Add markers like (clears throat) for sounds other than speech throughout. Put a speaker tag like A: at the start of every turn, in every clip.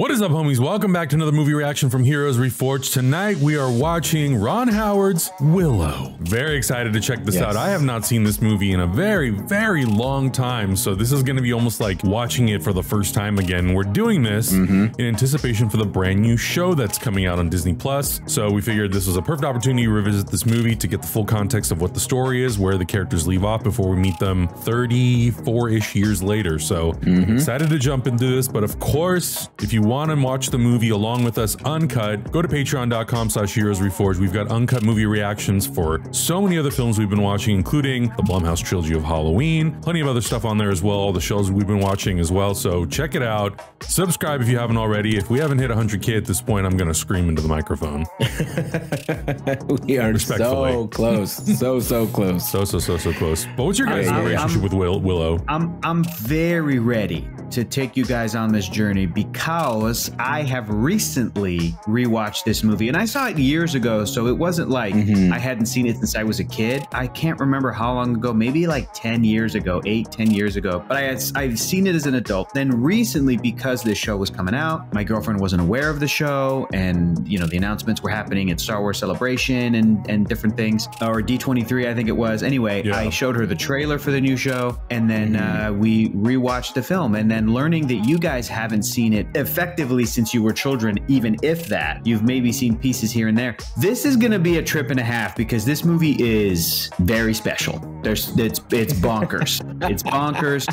A: What is up, homies? Welcome back to another movie reaction from Heroes Reforged. Tonight we are watching Ron Howard's Willow. Very excited to check this
B: Yes.
A: out. I have not seen this movie in a very, very long time, so this is going to be almost like watching it for the first time again. We're doing this mm-hmm. in anticipation for the brand new show that's coming out on Disney Plus. So we figured this was a perfect opportunity to revisit this movie to get the full context of what the story is, where the characters leave off before we meet them 34-ish years later. So mm-hmm. excited to jump into this, but of course, if you want to watch the movie along with us uncut, go to patreon.com slash heroes reforged. We've got uncut movie reactions for so many other films we've been watching, including the Blumhouse trilogy of Halloween, plenty of other stuff on there as well, all the shows we've been watching as well. So check it out. Subscribe if you haven't already. If we haven't hit 100k at this point, I'm going to scream into the microphone. (laughs)
B: we are so close, so so close.
A: So, so, so, so close. But what's your guys'
B: I'm-
A: relationship
C: I'm-
A: with Will- Willow?
C: I'm I'm very ready to take you guys on this journey because I have recently rewatched this movie and I saw it years ago, so it wasn't like
B: Mhm.
C: I hadn't seen it since I was a kid. I can't remember how long ago, maybe like 10 years ago, eight, 10 years ago. But I had I've seen it as an adult. Then recently, because this show was coming out, my girlfriend wasn't aware of the show, and you know, the announcements were happening at Star Wars Celebration and and different things, or D23, I think it was. Anyway,
A: Yeah.
C: I showed her the trailer for the new show, and then
B: Mm-hmm.
C: uh, we rewatched the film. And then learning that you guys haven't seen it effectively since you were children, even if that, you've maybe seen pieces here and there. This is going to be a trip and a half because this movie is very special. There's it's it's bonkers. it's bonkers.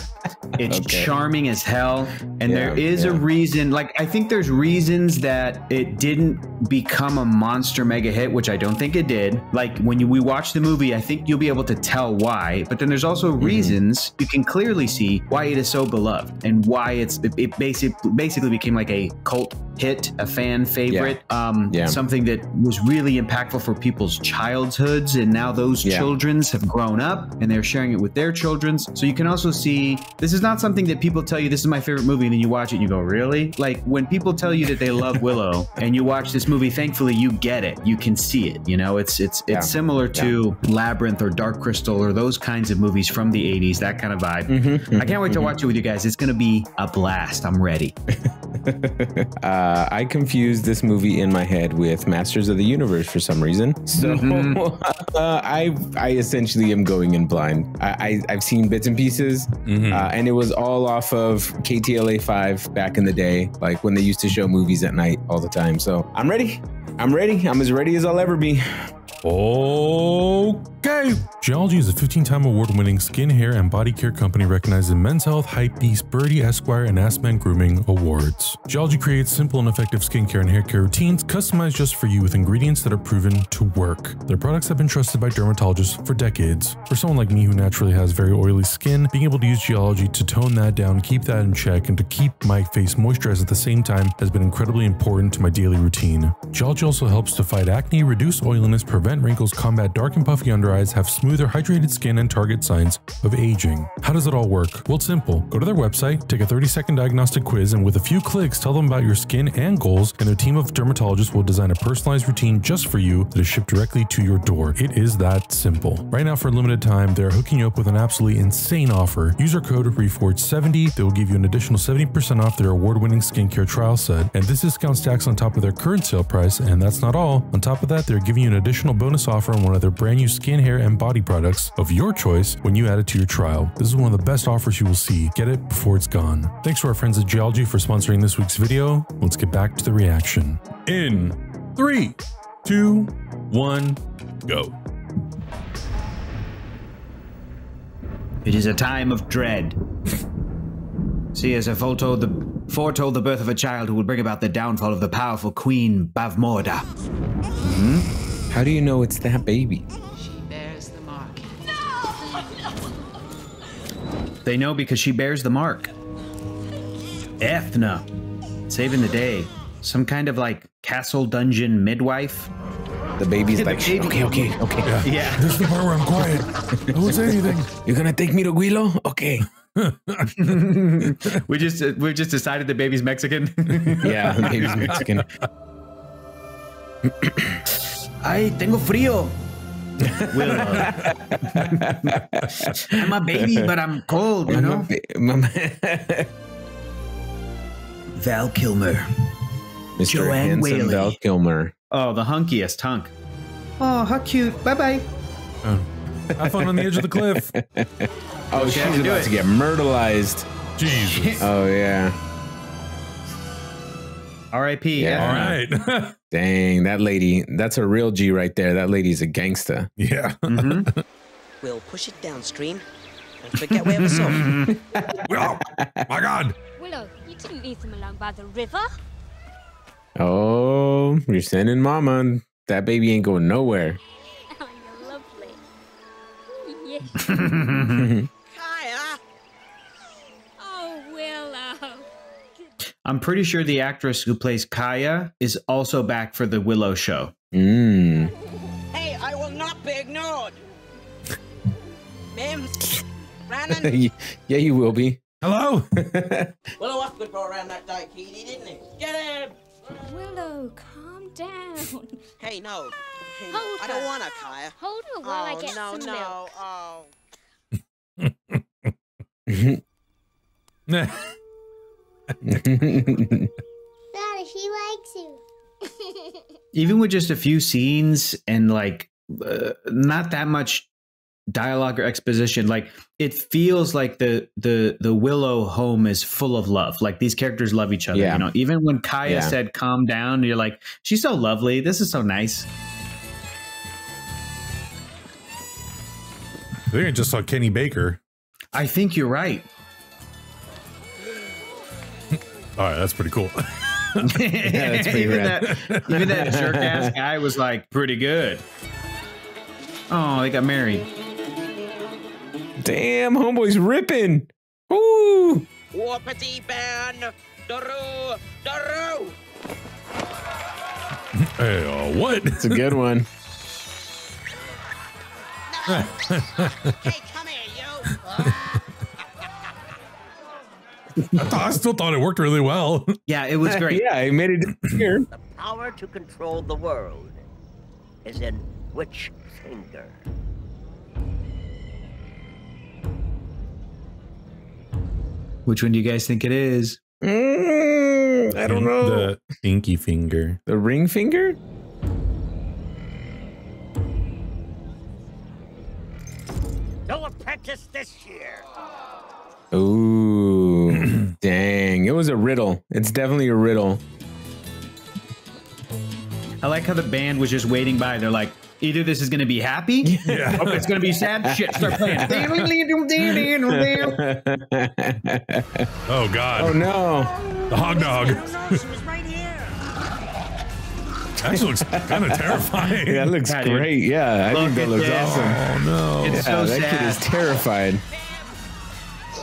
C: It's (laughs)
B: Okay.
C: charming as hell, and
B: Yeah,
C: there is a reason. Like I think there's reasons that it didn't become a monster mega hit, which I don't think it did. Like when you, we watch the movie, I think you'll be able to tell why. But then there's also
B: Mm-hmm.
C: reasons you can clearly see why it is so beloved and why it's it, it basic, basically became like a cult hit, a fan favorite, um,
B: Yeah.
C: something that was really impactful for people's childhoods, and now those
B: Yeah.
C: children's have grown up and they're sharing it with their children's. So you can also see this is not something that people tell you this is my favorite movie, and then you watch it and you go, really? Like when people tell you that they love (laughs) Willow and you watch this movie, thankfully you get it, you can see it. You know, it's it's it's
B: Yeah.
C: similar to Labyrinth or Dark Crystal or those kinds of movies from the '80s, that kind of vibe.
B: Mm-hmm,
C: I can't wait to watch it with you guys. It's gonna be a blast. I'm ready. (laughs)
B: uh, I confused this movie in my head with Masters of the Universe for some reason. So (laughs) uh, I I essentially am going in blind. I, I I've seen bits and pieces,
A: Mhm.
B: uh, and it was all off of KTLA five back in the day, like when they used to show movies at night all the time. So I'm ready. I'm ready. I'm as ready as I'll ever be.
A: Okay. Geologie is a 15 time award winning skin, hair, and body care company recognized in Men's Health, Hypebeast, Byrdie, Esquire, and AskMen Grooming Awards. Geologie creates simple and effective skincare and hair care routines customized just for you with ingredients that are proven to work. Their products have been trusted by dermatologists for decades. For someone like me who naturally has very oily skin, being able to use Geologie to tone that down, keep that in check, and to keep my face moisturized at the same time has been incredibly important to my daily routine. Geologie also helps to fight acne, reduce oiliness, prevent wrinkles, combat dark and puffy under eyes, have smoother, hydrated skin, and target signs of aging. How does it all work? Well, it's simple. Go to their website, take a 30 second diagnostic quiz, and with a few clicks, tell them about your skin and goals, and their team of dermatologists will design a personalized routine just for you that is shipped directly to your door. It is that simple. Right now, for a limited time, they're hooking you up with an absolutely insane offer. Use our code REFORGE70. They will give you an additional 70% off their award winning skincare trial set, and this discount stacks on top of their current sale price, and that's not all. On top of that, they're giving you an additional bonus offer on one of their brand new skin, hair, and body products of your choice when you add it to your trial. This is one of the best offers you will see. Get it before it's gone. Thanks to our friends at Geologie for sponsoring this week's video. Let's get back to the reaction. In three, two, one, go.
C: It is a time of dread. See, as I foretold the, foretold the birth of a child who would bring about the downfall of the powerful Queen Bavmorda. Hmm?
B: How do you know it's that baby?
D: She bears the mark.
C: They know because she bears the mark. Ethna, saving the day. Some kind of like castle dungeon midwife.
B: The baby's
C: The
B: like,
C: baby-
B: okay, okay, okay.
C: Yeah.
A: This is the part where I'm quiet. I won't say anything.
B: You're gonna take me to Guilo? Okay. (laughs)
C: we just uh, we've just decided the baby's Mexican.
B: Yeah, the baby's (laughs) Mexican. (laughs)
C: Ay, tengo frío. Will, uh, I'm a baby, but I'm cold, you know. Val Kilmer.
B: Mr.
C: Joanne
B: Handsome
C: Whalley.
B: Val Kilmer.
C: Oh, the hunkiest hunk. Oh, how cute. Bye bye.
A: Have fun on the edge of the cliff. (laughs)
B: Oh,
C: she
B: she's
C: had to do
B: about
C: it.
B: to get myrtleized.
A: Jesus.
B: Oh yeah.
C: R.I.P.
B: Yeah.
A: All right. (laughs)
B: Dang, that lady. That's a real G right there. That lady's a gangster.
A: yeah.
C: Mhm. (laughs)
E: We'll push it downstream and forget we ever saw it. (laughs)
A: Oh, my God.
F: Willow, you didn't leave them alone by the river.
B: Oh, you're sending mama. That baby ain't going nowhere.
F: Oh, you're lovely. Yes.
E: Kaya!
F: oh, Willow.
C: I'm pretty sure the actress who plays Kaya is also back for the Willow show.
B: Mmm.
E: Hey, I will not be ignored! Mims, (laughs) Brandon,
B: yeah, you will be.
A: Hello. (laughs)
E: Willow Ufgood brought around that dyke Edie, didn't he? Get him!
F: Willow, calm down.
E: Hey, no. Ah, hey, no.
F: Hold
E: I don't
F: her.
E: want to, Kaya.
F: Hold her while I
E: oh,
F: get
E: no,
F: some
E: no.
F: milk.
E: Oh. (laughs)
F: Daddy, she likes you. (laughs)
C: Even with just a few scenes and like uh, not that much dialogue or exposition, like it feels like the the the Willow home is full of love. Like these characters love each other.
B: Yeah.
C: You know, even when Kaya
B: Yeah.
C: said "calm down," you're like, she's so lovely. This is so nice.
A: I think I just saw Kenny Baker.
C: I think you're right.
A: All right, that's pretty cool. (laughs)
B: Yeah, that's pretty
C: even
B: rad.
C: that even that jerk ass guy was like pretty good. Oh, they got married.
B: Damn, homeboy's ripping. Woo!
E: Whoopity ban! Daru! Daru!
A: hey, uh, what?
B: It's a good one. (laughs)
E: hey, come here, you! (laughs)
A: I, thought, I still thought it worked really well. (laughs)
C: Yeah, it was (laughs) great.
B: yeah, it made it disappear.
G: The power to control the world is in which finger?
C: Which one do you guys think it is?
B: Mm, I don't know.
A: The pinky finger.
B: The ring finger?
G: No apprentice this year.
B: Ooh, dang. It was a riddle. It's definitely a riddle.
C: I like how the band was just waiting by. They're like, either this is going to be happy, (laughs)
A: Yeah.
C: or it's going to be sad. Shit, start playing. (laughs)
A: Oh God.
B: oh no.
A: The hog dog.
G: No, she was right here.
A: Actually looks kind of terrifying.
B: That looks
C: Yeah, dude.
B: great. Yeah, I
C: Look
B: think that looks
C: this.
B: awesome.
A: Oh no.
C: It's
B: Yeah,
C: so
B: that
C: sad.
B: kid is terrified.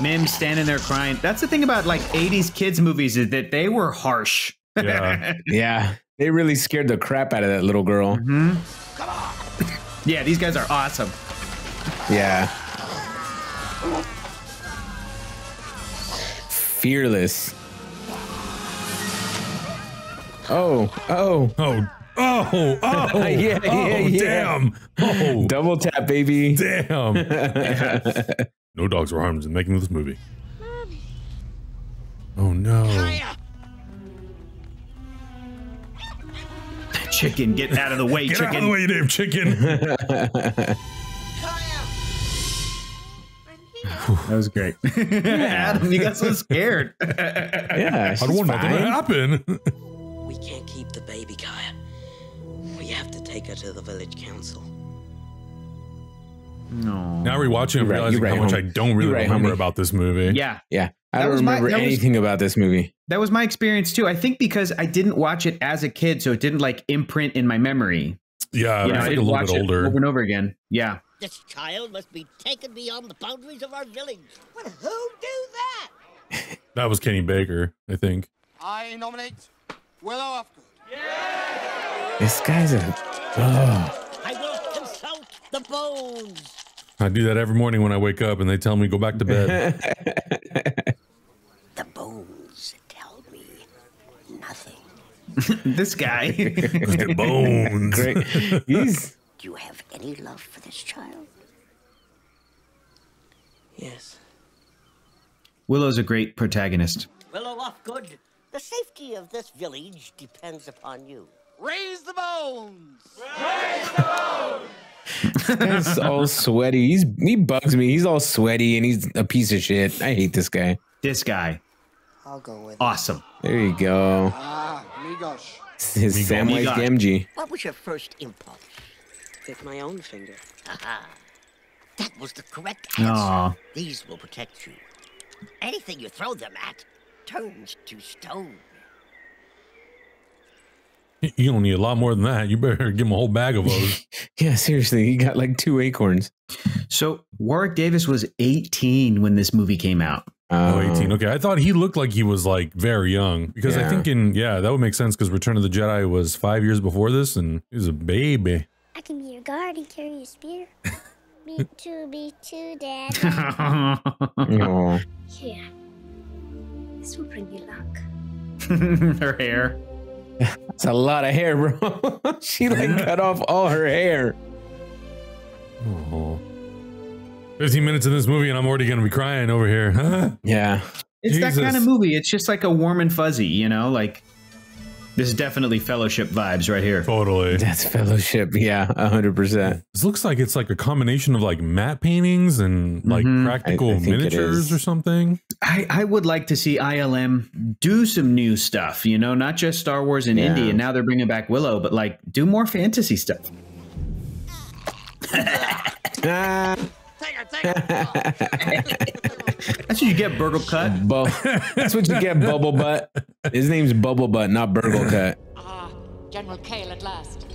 C: Mim standing there crying. That's the thing about like 80s kids movies is that they were harsh.
A: Yeah. (laughs)
B: Yeah, they really scared the crap out of that little girl.
C: Mhm. (laughs) Yeah, these guys are awesome.
B: Yeah. Fearless. Oh, oh.
A: Oh. Oh. (laughs) Oh.
B: Yeah, yeah,
A: oh,
B: yeah.
A: Damn. Oh.
B: Double tap, baby.
A: Damn. No dogs were harmed in making this movie. Oh no.
E: Kaya! (laughs)
C: Chicken, get out of the way,
A: Get
C: chicken.
A: out of the way, Dave Chicken. (laughs)
C: That was great. Adam, you got so scared. (laughs)
B: yeah,
A: I don't want nothing to happen.
E: We can't keep the baby, Kaya. We have to take her to the village council.
C: No.
A: Now rewatching, I'm
B: You're right,
A: realizing
B: you're
A: how much
B: homie.
A: I don't really
B: right,
A: remember
B: homie.
A: about this movie.
C: Yeah,
B: Yeah, I
C: That
B: don't
C: was my-
B: remember
C: was-
B: anything about this movie.
C: that was my experience too. I think because I didn't watch it as a kid, so it didn't like imprint in my memory.
A: Yeah,
C: you know,
A: I
C: I
A: a
C: didn't
A: little
C: watch
A: bit
C: it
A: older.
C: over and over again. Yeah.
G: This child must be taken beyond the boundaries of our village.
E: But who do that? (laughs)
A: That was Kenny Baker, I think.
H: I nominate Willow Ufgood.
B: This guy's a. Oh,
G: I will consult the bones.
A: I do that every morning when I wake up and they tell me go back to bed. (laughs)
G: The bones tell me nothing. (laughs)
C: This guy. (laughs)
A: Let's bones.
B: great. He's.
G: Do you have any love for this child?
E: Yes.
C: Willow's a great protagonist.
G: Willow Ufgood, The safety of this village depends upon you.
H: Raise the bones! Raise the bones!
B: He's all sweaty. He's he bugs me. He's all sweaty and he's a piece of shit. I hate this guy.
C: This guy,
H: I'll go with it.
C: awesome.
B: There you go.
H: Ah, me gosh.
B: His Samwise
C: Meegosh.
B: Gamgee.
G: What was your first impulse?
E: Pick my own finger.
G: Aha. That was the correct answer.
C: Aw.
G: These will protect you. Anything you throw them at turns to stone. (laughs)
A: You don't need a lot more than that. You better give him a whole bag of those. (laughs)
B: Yeah, seriously, he got like two acorns.
C: So Warwick Davis was 18 when this movie came out.
A: Oh,
B: Um,
A: 18. Okay. I thought he looked like he was like very young because I think in, yeah, that would make sense because Return of the Jedi was five years before this and he was a baby.
F: I can be your guard and carry your spear. (laughs) me too, me too, Dad.
B: aw.
F: Here. This will bring you luck.
C: Her hair.
B: That's a lot of hair, bro. (laughs) she like cut off all her hair.
A: Oh. 15 minutes in this movie and I'm already going to be crying over here. Huh? (laughs)
B: Yeah.
C: It's that kind of movie. It's just like a warm and fuzzy, you know? Like, this is definitely fellowship vibes right here.
A: Totally. (laughs)
B: That's fellowship. Yeah, hundred percent.
A: This looks like it's like a combination of like matte paintings and like
C: Mhm.
A: practical
B: I- I
A: miniatures or something.
C: I, I would like to see ILM do some new stuff, you know, not just Star Wars and
B: Yeah.
C: Indie, and now they're bringing back Willow, but like do more fantasy stuff. (laughs) (laughs)
H: Take it, take it. (laughs)
C: That's what you get, Burglekutt.
B: bu- That's what you get, Bubble Butt. His name's Bubble Butt, not Burgle (laughs) Cut.
D: Ah, General Kael at last.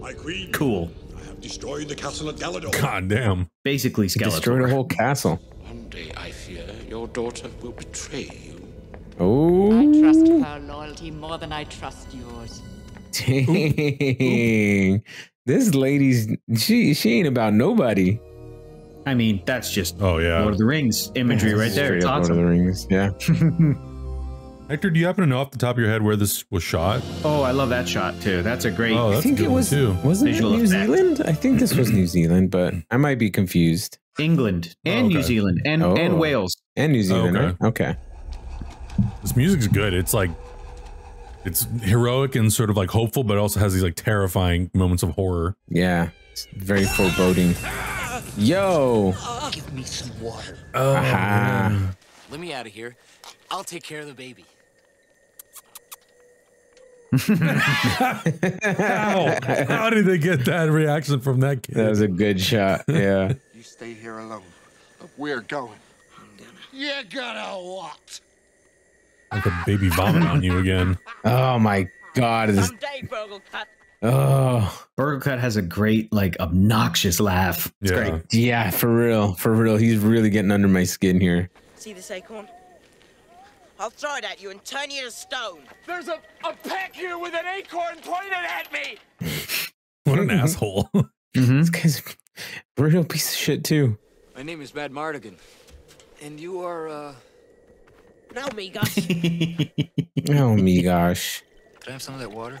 I: My queen,
C: Cool.
I: I have destroyed the castle at Galladoorn.
A: God damn.
C: Basically,
B: Destroyed a whole castle.
J: One day I fear your daughter will betray you.
B: Oh,
D: I trust her loyalty more than I trust yours.
B: dang. This lady's she she ain't about nobody.
C: I mean, that's just
A: Oh, yeah.
C: Lord of the Rings imagery right there. It's
B: up Lord of the Rings. Yeah. (laughs)
A: Hector, do you happen to know off the top of your head where this was shot?
C: Oh, I love that shot too. That's a great.
A: Oh,
B: I think
A: a
B: it
A: good one,
B: was
A: too.
B: wasn't it New
C: effect.
B: Zealand? I think this was (clears throat) New Zealand, but I might be confused.
C: England oh, and
A: Oh,
C: New. Zealand and,
B: Oh.
C: and Wales.
B: And New Zealand.
A: okay.
B: right? okay.
A: This music's good. It's like it's heroic and sort of like hopeful, but also has these like terrifying moments of horror.
B: Yeah. It's very foreboding. (laughs) Yo.
G: Give me some water.
B: Oh, Aha.
J: Let me out of here. I'll take care of the baby.
A: How? (laughs) How did they get that reaction from that kid?
B: That was a good shot. Yeah. (laughs)
H: You stay here alone. We're going. You're gonna what?
A: like a baby vomit on you again.
B: Oh my god. This,
G: Someday, Burgle Cut.
B: Oh
C: Burglekutt has a great, like, obnoxious laugh. It's
A: Yeah.
C: great.
B: yeah, for real. For real. He's really getting under my skin here.
E: See this acorn? I'll throw it at you and turn you to stone.
J: There's a, a pack here with an acorn pointed at me. (laughs)
A: What an asshole. (laughs)
B: This guy's a real piece of shit too.
J: My name is Madmartigan. And you are, uh,
E: No, Meegosh. (laughs)
B: Oh my gosh.
J: Can I have some of that water?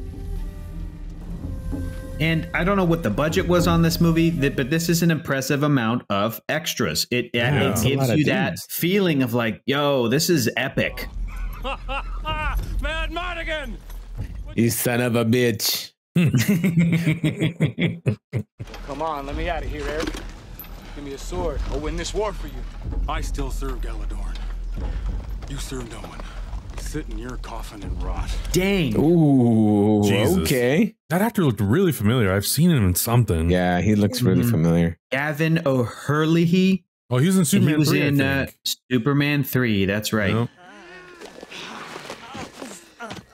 C: And I don't know what the budget was on this movie, but this is an impressive amount of extras. It, it-
A: Yeah.
C: it gives you that
B: dudes.
C: feeling of like, yo, this is epic. (laughs)
J: Madmartigan!
B: you son of a bitch. (laughs)
J: Come on, let me out of here, Airk. Give me a sword. I'll win this war for you.
I: I still serve Galladoorn. You serve no one. Sit in your coffin and rot.
C: Dang.
B: Ooh,
A: Jesus.
B: okay.
A: that actor looked really familiar. I've seen him in something.
B: Yeah, he looks really
C: Mhm.
B: familiar.
C: Gavan O'Herlihy.
A: Oh, he was in Superman
C: he was
A: 3, I
C: in uh. Superman 3. That's right.
A: Yep.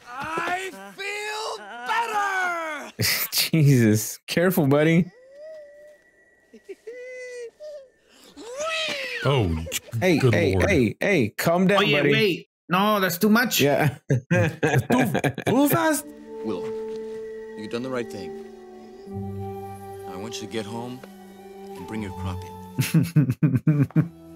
J: I feel better! (laughs)
B: Jesus. Careful, buddy.
A: Oh,
B: Hey,
A: Good
B: hey,
A: lord.
B: hey, hey, calm down,
C: Oh, yeah,
B: buddy.
C: wait. No, that's too much.
B: Yeah. (laughs)
A: too fast.
J: Will, you've done the right thing.
K: I want you to get home and bring your crop in. (laughs)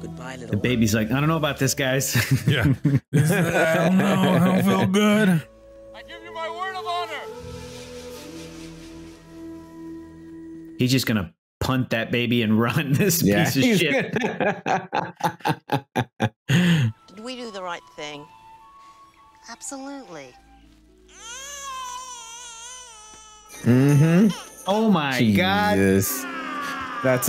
E: Goodbye, little
C: The baby's like, I don't know about this, guys.
A: Yeah. (laughs) This, I don't know. I don't feel good.
J: I give you my word of honor.
C: He's just gonna punt that baby and (laughs) run this
B: Yeah,
C: piece of
B: he's
C: shit. (laughs)
E: Did we do the right thing? Absolutely.
B: Mm-hmm.
C: Oh my god.
B: Jesus. That's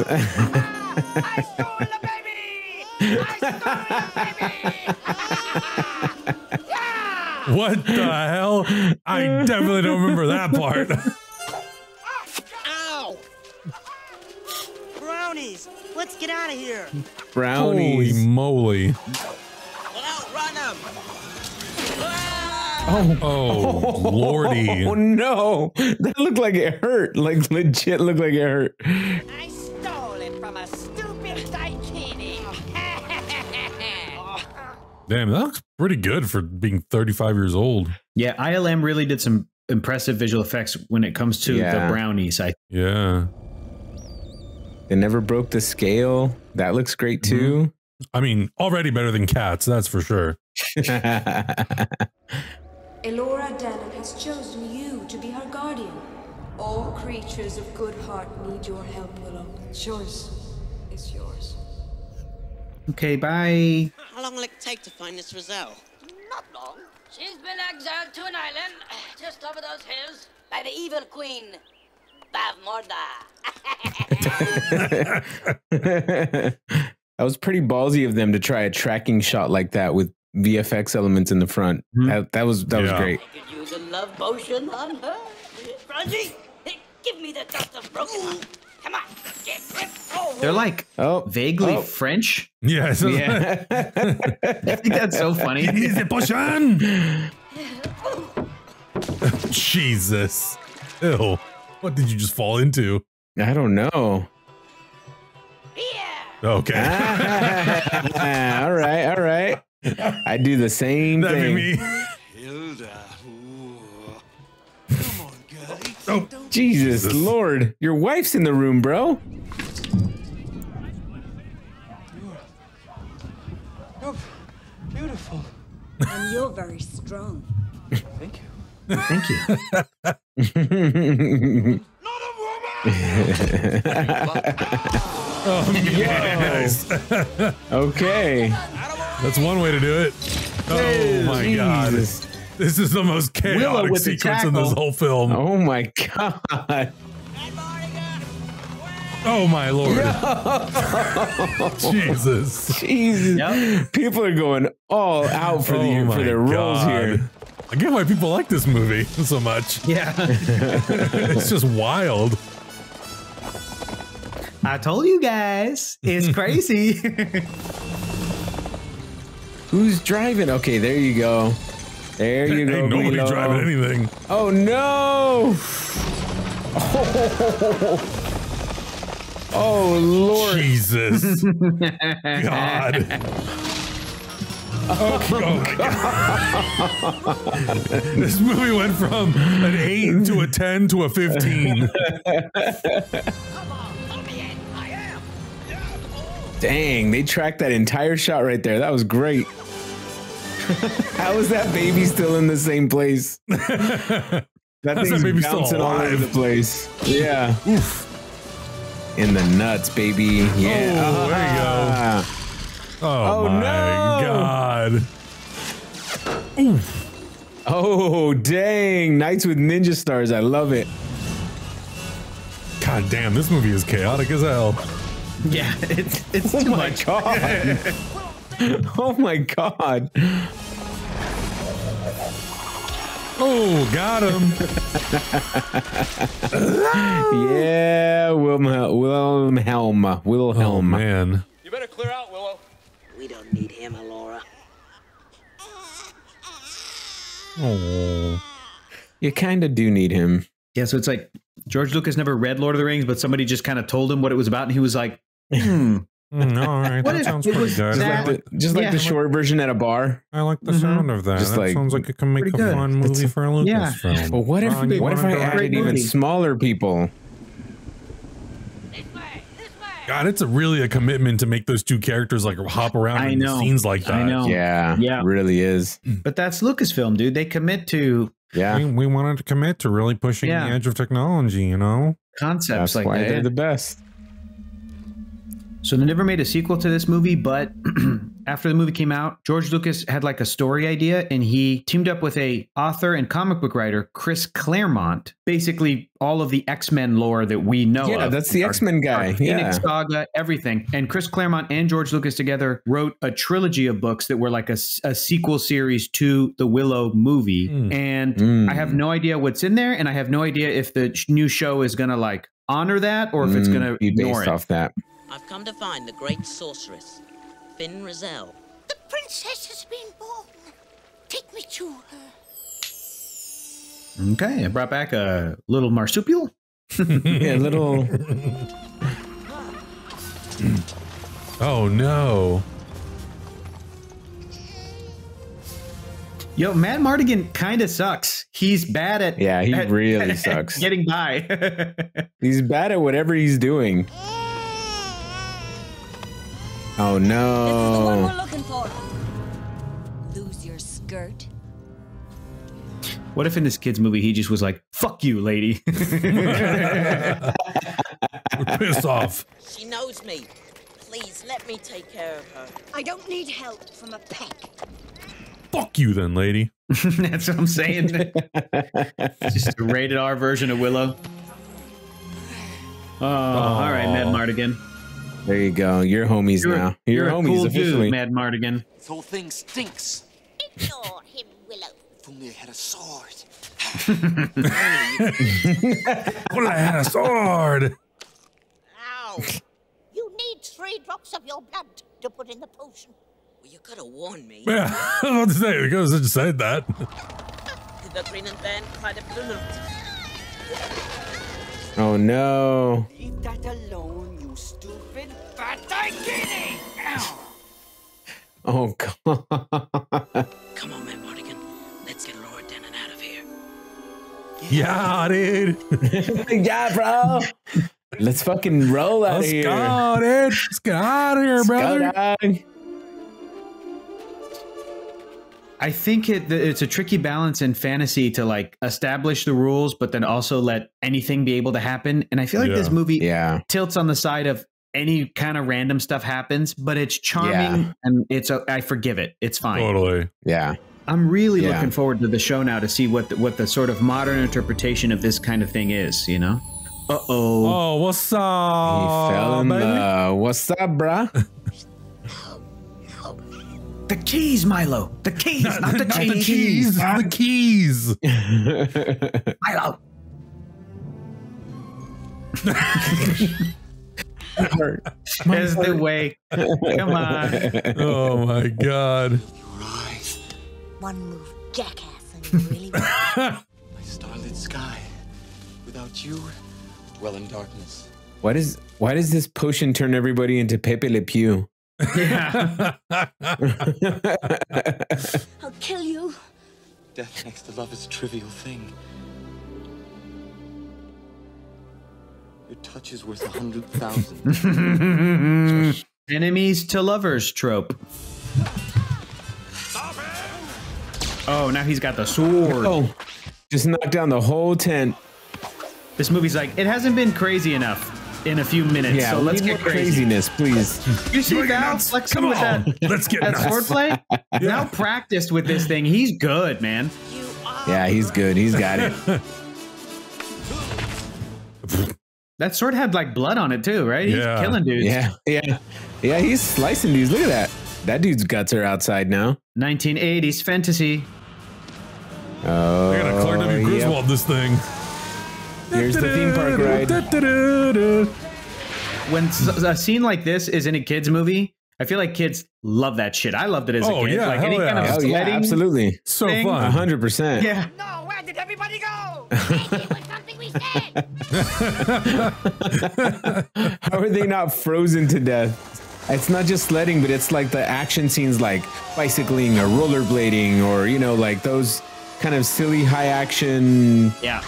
A: What the hell? I definitely don't remember that part. (laughs)
E: Brownies! Let's get out of here! (laughs)
A: Holy
B: brownies.
A: moly.
E: Well, outrun them! Ah!
B: Oh,
A: Oh, lordy. (laughs)
B: Oh no, that looked like it hurt. Like legit, looked like it hurt.
G: I stole it from a stupid daikini. (laughs)
A: Damn, that looks pretty good for being 35 years old.
C: Yeah, ILM really did some impressive visual effects when it comes to
B: Yeah.
C: the brownies. I
A: Yeah.
B: They never broke the scale. That looks great mm-hmm. too.
A: I mean, already better than cats, that's for sure. (laughs)
L: Elora Danan has chosen you to be her guardian. All creatures of good heart need your help, Willow. Choice is yours.
C: okay, bye.
E: How long will it take to find this Raziel?
G: Not long. She's been exiled to an island just over those hills by the evil queen, Bavmorda.
B: That (laughs) was pretty ballsy of them to try a tracking shot like that with VFX elements in the front. Mm-hmm. That, that was that was
A: Yeah.
B: great.
G: Could use a love potion on her. Franjean, give me the dust of broken. Come on, get it. Oh,
C: They're like
B: Oh,
C: vaguely
B: oh.
C: French.
A: Yeah. so- (laughs)
B: Yeah. (laughs)
C: I think that's so funny.
A: He's a potion. Jesus. Ew. What did you just fall into?
B: I don't know. Yeah.
A: Okay.
B: Ah, (laughs) all right, all right. I do the same
A: That'd
B: thing.
A: be me.
H: Hilda. Come on, girlie.
A: Oh,
B: Jesus,
A: Jesus.
B: Lord, your wife's in the room, bro.
H: You're beautiful.
L: And you're very strong.
H: Thank you.
C: Thank you. (laughs)
H: Not a woman!
A: oh yes.
B: okay.
A: That's one way to do it. Oh my god. This is the most chaotic
C: with the
A: sequence in this whole film.
B: Oh my god.
A: Oh my lord. (laughs) Jesus.
B: Jesus.
C: Yep.
B: People are going all out for
A: oh
B: the
A: my
B: for their roles here.
A: I get why people like this movie (laughs) so much.
C: Yeah. (laughs)
A: it's just wild.
C: I told you guys. It's (laughs) crazy.
B: Who's driving? Okay, there you go. There you go.
A: Ain't nobody
B: Guido.
A: driving anything.
B: Oh no! Oh, oh Lord!
A: Jesus. God. Oh, oh my God. this movie went from an 8 to a 10 to a 15.
B: Dang, they tracked that entire shot right there. That was great. How is that baby still in the same place? That
A: that
B: thing's
A: still
B: bouncing all over the place. Yeah. In the nuts, baby. Yeah.
A: Oh, there you go. Oh,
B: Oh,
A: my
B: no.
A: God.
B: Oh, dang. Knights with Ninja Stars. I love it.
A: God damn, this movie is chaotic as hell.
C: yeah, (laughs) it's it's
B: Oh
C: too
B: my
C: much.
B: God. (laughs) oh my God.
A: Oh, got him. (laughs)
B: Yeah, Wilhelm. Wilhelm. Wilhelm.
A: Oh, man.
J: You better clear out, Willow.
E: We don't need him, Elora.
A: Oh.
B: You kind of do need him.
C: Yeah, so it's like George Lucas never read Lord of the Rings, but somebody just kind of told him what it was about, and he was like, hmm,
A: Mm, all right, (laughs)
C: What
A: that
C: if
A: sounds pretty good.
B: Just like the, just like
C: Yeah.
B: the short version at a bar.
A: I like the
C: Mhm.
A: sound of that.
B: Just
A: that
B: like-
A: sounds like it can make a
C: good.
A: fun movie for a
C: yeah.
A: Lucasfilm.
B: But what if
A: Ron, you
B: what if I added
A: it?
B: even smaller people?
A: God, it's a really a commitment to make those two characters like hop around
C: I
A: in
C: know.
A: scenes like that.
C: I know.
B: Yeah,
C: Yeah.
B: really is. Mm.
C: But that's Lucasfilm, dude. They commit to
B: Yeah,
A: We, we wanted to commit to really pushing
C: Yeah.
A: the edge of technology, you know?
C: concepts
B: that's
C: like
B: why
C: that.
B: they're the best.
C: So they never made a sequel to this movie, but (clears throat) after the movie came out, George Lucas had like a story idea and he teamed up with a author and comic book writer, Chris Claremont. Basically all of the X-Men lore that we know
B: Yeah,
C: of.
B: that's the
C: Our-
B: X-Men guy.
C: our Phoenix
B: Yeah.
C: Saga, everything. And Chris Claremont and George Lucas together wrote a trilogy of books that were like a sequel series to the Willow movie.
A: Mm.
C: And
B: Mm.
C: I have no idea what's in there, and I have no idea if the sh- new show is gonna like honor that or if it's
B: Mm,
C: gonna
B: be
C: ignore
B: based
C: it.
B: off that.
E: I've come to find the great sorceress, Fin Raziel.
F: The princess has been born. Take me to her.
C: Okay, I brought back a little marsupial. (laughs)
B: Yeah, little.
A: Oh no.
C: Yo, Madmartigan kind of sucks. He's bad at
B: Yeah, he
C: at-
B: really (laughs)
C: at
B: sucks.
C: getting by. (laughs)
B: He's bad at whatever he's doing. Oh
G: This is the one
B: no!
G: we're looking for. Lose your skirt.
C: what if in this kid's movie he just was like, "Fuck you, lady." (laughs)
A: Piss off.
E: She knows me. Please let me take care of her.
F: I don't need help from a peck.
A: Fuck you then, lady. (laughs)
C: That's what I'm saying. just a rated R version of Willow. Oh, all right, Matt Mardigan.
B: There you go. You're homies
C: You're,
B: now. You're,
C: you're a
B: homies
C: cool
B: officially.
C: dude, Madmartigan.
K: This whole thing stinks.
F: Ignore him, Willow.
K: If only I had a sword. (laughs)
A: Well, I had a sword.
F: Ow. you need three drops of your blood to put in the potion.
E: Well, you could have warned me.
A: Yeah, (laughs) I was about to say, because I just said that.
E: The green and band quite a blunt.
B: Oh no!
J: Leave that alone, you stupid fat guinea!
B: Oh god!
E: Come on, Madmartigan. Let's get Elora Danan out of here.
A: Yeah, dude. (laughs)
B: yeah, bro. Let's fucking roll out
A: Let's
B: of here.
A: go, dude. Let's get out of here,
B: Let's go,
A: brother.
C: I think it, it's a tricky balance in fantasy to like establish the rules, but then also let anything be able to happen. And I feel like this movie
B: Yeah.
C: tilts on the side of any kind of random stuff happens, but it's charming
B: Yeah.
C: and it's a, I forgive it. It's fine.
A: Totally.
B: Yeah.
C: I'm really
B: Yeah.
C: looking forward to the show now to see what the, what the sort of modern interpretation of this kind of thing is. You know? Uh oh.
A: Oh, what's up?
B: He fell in
A: baby?
B: love. What's up, bruh? (laughs)
C: The keys, Milo. The keys, not, the,
A: Not the
C: cheese.
A: keys. The keys. (laughs)
C: Milo. (laughs) Is the way. Come on.
A: Oh my god.
K: Your eyes,
F: One move, jackass, and you really (laughs)
K: my starlit sky. Without you, dwell in darkness.
B: Why does why does this potion turn everybody into Pepe Le Pew?
C: Yeah. (laughs)
F: I'll kill you.
K: Death next to love is a trivial thing. Your touch is worth a hundred thousand. (laughs)
C: Enemies to lovers trope. Oh, now he's got the sword.
B: Oh, just knock down the whole tent.
C: This movie's like, it hasn't been crazy enough in a few minutes.
B: Yeah,
C: so let's
B: need
C: get
B: more
C: crazy.
B: craziness, please.
C: You see
A: Bring
C: Val flexing
A: Come
C: with
A: on.
C: that, (laughs)
A: Let's get
C: that
A: nuts.
C: swordplay? (laughs) Now practiced with this thing. He's good, man.
B: Yeah, he's good. He's got it. (laughs)
C: That sword had like blood on it too, right? He's
A: Yeah.
C: killing dudes.
B: Yeah, yeah, yeah. He's slicing dudes. Look at that. That dude's guts are outside now.
C: 1980s fantasy.
B: Oh,
A: I gotta Clark W.
B: yep.
A: Griswold this thing.
B: Here's the theme park ride.
C: When a scene like this is in a kids movie, I feel like kids love that shit. I loved it as
A: Oh,
C: a kid.
A: yeah,
C: like
A: hell
C: any kind
A: yeah.
C: of
B: Oh yeah, absolutely.
A: So
C: Thing.
B: A
A: fun.
B: hundred percent.
C: Yeah.
J: No, where did everybody go?
F: it was something we said.
B: How are they not frozen to death? It's not just sledding, but it's like the action scenes like bicycling or rollerblading or, you know, like those kind of silly high action.
C: Yeah.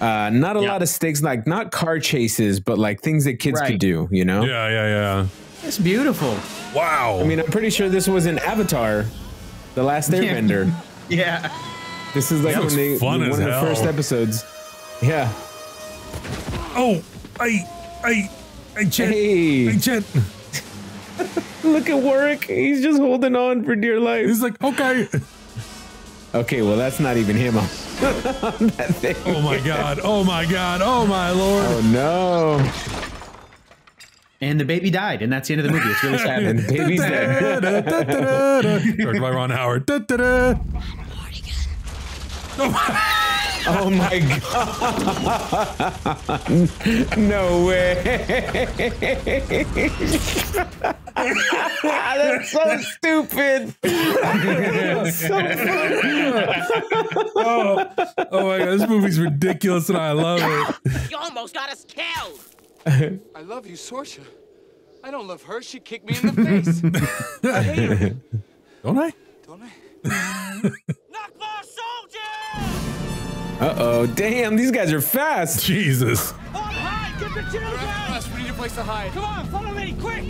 B: Uh, not a
C: Yeah.
B: lot of stakes, like not car chases, but like things that kids
C: Right.
B: could do, you know?
A: Yeah, yeah, yeah.
C: It's beautiful.
A: Wow.
B: I mean, I'm pretty sure this was in Avatar, The Last Airbender. (laughs)
C: Yeah.
B: This is like when they
A: fun
B: one
A: as
B: of the first episodes. Yeah.
A: Oh, I, I, I, Chet.
B: Hey.
A: I, Chet. (laughs)
B: Look at Warwick. He's just holding on for dear life.
A: He's like, okay.
B: Okay, well, that's not even him on that thing.
A: Oh my god. Oh my god. Oh my lord.
B: Oh no.
C: And the baby died, and that's the end of the movie. It's really sad. (laughs)
B: And the baby's dead.
A: Directed by Ron Howard. Da-da-da.
B: Oh my god. No way. (laughs) That's so stupid. so
A: oh, oh my god, this movie's ridiculous and I love it.
F: You almost got us killed.
K: I love you, Sorsha. I don't love her. She kicked me in the face. (laughs) I hate her.
A: Don't I?
K: Don't I? (laughs)
B: Uh oh. Damn, these guys are fast.
A: Jesus.
K: Get the children! We need a place to hide. Come on, follow me, quick!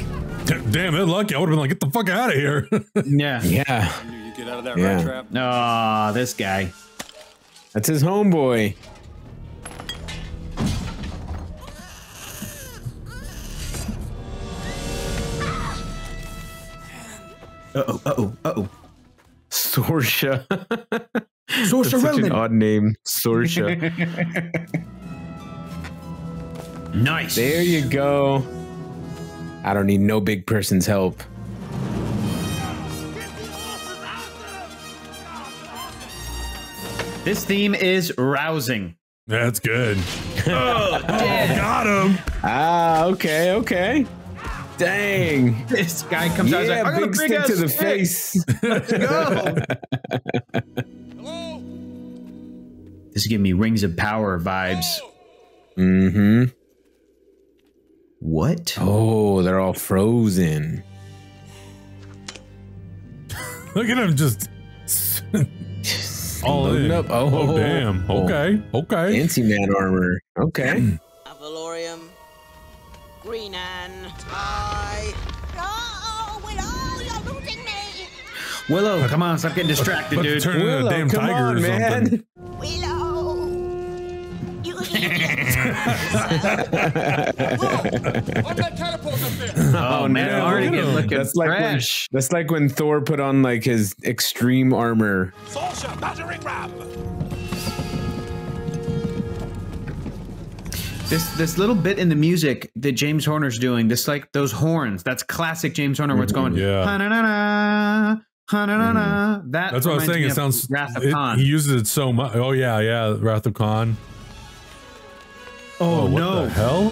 A: Damn, they're lucky. I would have been like, get the fuck out of here. (laughs)
C: Yeah.
B: Yeah.
K: You get out of that
B: Yeah.
K: rat trap.
C: Aw, this guy.
B: That's his homeboy.
C: Uh oh, uh oh, uh oh. (laughs)
B: Sorsha.
C: Saoirse
B: That's such an odd name. Sorsha. (laughs)
C: Nice.
B: there you go. I don't need no big person's help.
C: This theme is rousing.
A: That's good. (laughs)
C: Oh,
A: Got him.
B: Ah, okay, okay. Dang.
C: This guy comes out. he's like, I got a
B: big
C: big
B: stick
C: ass
B: to the
C: stick.
B: face.
C: Let's go. (laughs) this is giving me Rings of Power vibes.
B: Mm-hmm.
C: What?
B: Oh, they're all frozen. (laughs)
A: Look at him just (laughs) all in.
B: up. Oh,
A: damn. Okay. Okay.
B: Fancy man armor. Okay.
E: Avalorium. Green Ann. Tie.
F: Oh, Willow, you're losing me.
C: Willow, come on, stop getting distracted, dude.
A: turn into a
B: Willow,
A: damn
B: come
A: tiger
B: on,
A: or
B: man.
A: something.
F: Willow. You
K: that catapult up there! (laughs)
C: Oh, oh, man,
B: no.
C: already
A: Look at
C: getting looking
B: That's like when, that's like when Thor put on like his extreme armor.
H: Sorsha, battering ram.
C: This this little bit in the music that James Horner's doing, this like those horns. That's classic James Horner where it's going mm-hmm,
A: Yeah.
C: ha-na-na-na, ha-na-na-na. Mm-hmm. That
A: That's what I was saying. It sounds.
C: Wrath of
A: it-
C: Khan.
A: he uses it so much. Oh yeah, yeah. Wrath of Khan.
C: Oh,
A: what
C: no.
A: the hell?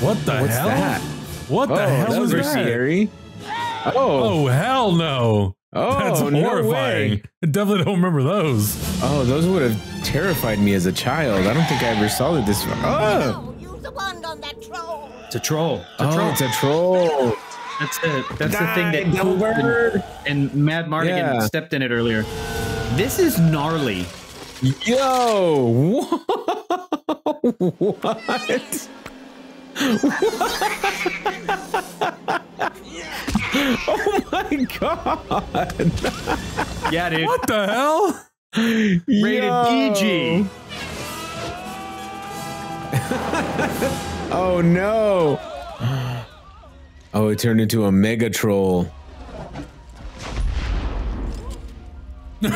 A: What the
B: What's
A: hell?
B: that?
A: What the
B: oh,
A: hell
B: that
A: was
B: was
A: that?
B: scary. Oh,
A: Oh hell no!
B: oh,
A: That's
B: no
A: horrifying.
B: way.
A: I definitely don't remember those.
B: Oh, those would have terrified me as a child. I don't think I ever saw it this far. Oh,
F: Oh, use the wand on that troll.
C: It's a troll. It's a
B: oh
C: troll.
B: it's a troll.
C: That's the that's the thing that
B: devil
C: and-
B: bird.
C: and, Madmartigan
B: Yeah.
C: stepped in it earlier. This is gnarly.
B: Yo, (laughs) what? Oh my god!
C: Yeah, dude.
A: What the hell?
C: Rated
B: Yo.
C: PG. (laughs)
B: Oh no! Oh, it turned into a mega troll. (laughs)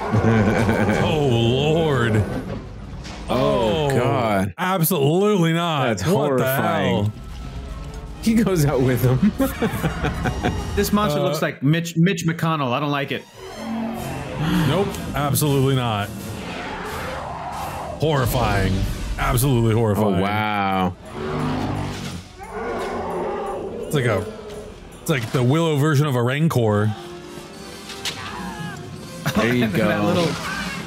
A: Oh lord!
B: Oh, god!
A: Absolutely not.
B: That's
A: what
B: horrifying.
A: The hell?
B: He goes out with him. (laughs)
C: This monster
A: Uh,
C: looks like Mitch Mitch McConnell. I don't like it.
A: Nope. Absolutely not. Horrifying. Absolutely horrifying.
B: oh
A: horrifying.
B: wow!
A: It's like a. It's like the Willow version of a Rancor.
B: There you (laughs) go.
C: That little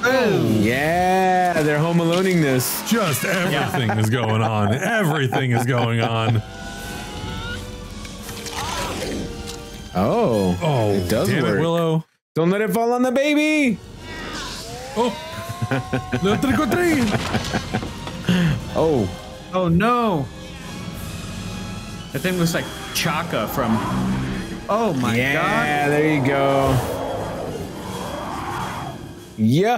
B: Yeah, they're home aloneing this.
A: Just everything is going on. Everything is going on.
B: Oh,
A: Oh,
B: it does
A: damn
B: work.
A: it, Willow.
B: Don't let it fall on the baby.
A: Oh, the trick or treat. (laughs)
B: Oh,
C: Oh no! That thing looks like Chaka from. Oh my god.
B: yeah, there you go. Yo.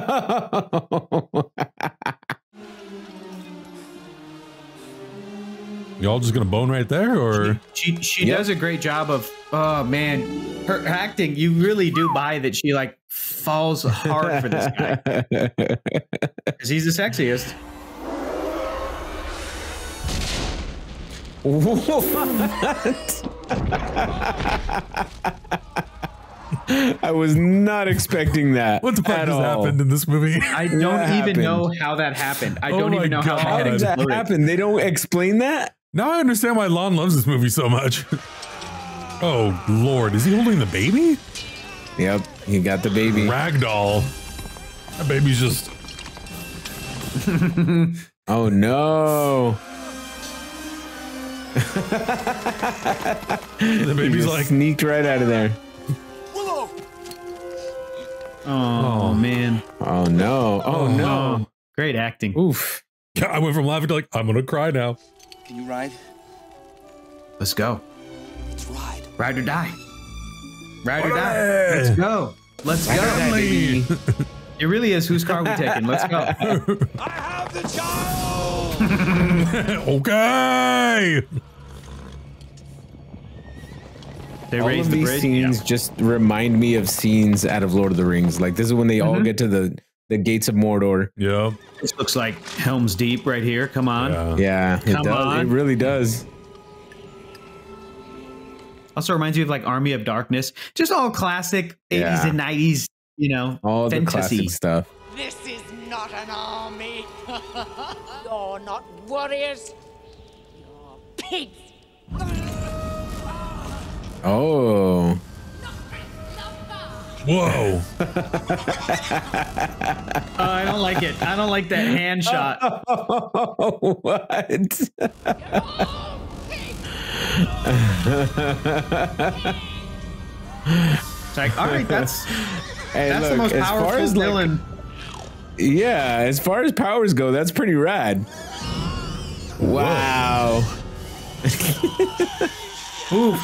A: Y'all just gonna bone right there, or
C: She she
B: Yep.
C: does a great job of. Oh man, her acting. You really do buy that she like falls hard for this guy (laughs) because he's the sexiest. (laughs) (laughs)
B: I was not expecting that.
A: what the fuck
B: at
A: just
B: all.
A: happened in this movie? (laughs)
C: I don't even
B: happened?
C: know how that happened. I
A: Oh
C: don't even know how
A: God.
C: that
B: How
C: had
B: that
C: exploded.
B: happen? They don't explain that.
A: now I understand why Lon loves this movie so much. (laughs) oh Lord, is he holding the baby?
B: Yep, he got the baby.
A: Ragdoll. That baby's just.
B: Oh no!
A: The
B: He
A: baby's
B: just
A: like,
B: sneaked right out of there.
H: Willow!
C: Oh, man.
B: Oh no! Oh, oh no!
C: Oh, great acting.
B: Oof!
A: I went from laughing to like, I'm gonna cry now.
K: Can you ride?
C: Let's go.
K: Let's ride.
C: Ride or die. Ride or die. Let's go. Let's go.
A: Finally. (laughs)
C: It really is whose car we taking. Let's go. (laughs)
H: I have the child! (laughs)
A: okay.
C: They
B: All
C: raised
B: of
C: the
B: these
C: bridge.
B: scenes just remind me of scenes out of Lord of the Rings. Like this is when they all
C: Mhm.
B: get to the the gates of Mordor.
A: Yeah.
C: This looks like Helm's Deep right here. Come on.
A: Yeah.
B: Yeah, it
C: Come
B: does.
C: on.
B: It really does.
C: Also reminds me of like Army of Darkness. Just all classic 80s
B: Yeah.
C: and 90s, you know,
B: All the
C: fantasy.
B: classic stuff.
D: This is not an army. (laughs) You're not warriors. You're pigs.
B: Oh.
A: Whoa.
C: Oh, I don't like it. I don't like that hand (laughs) shot.
B: Oh, what?
C: It's like, all right, that's (laughs)
B: Hey,
C: that's the
B: look,
C: most
B: as far
C: powerful
B: as, like,
C: villain.
B: Yeah, as far as powers go, that's pretty rad. Wow.
C: Oof.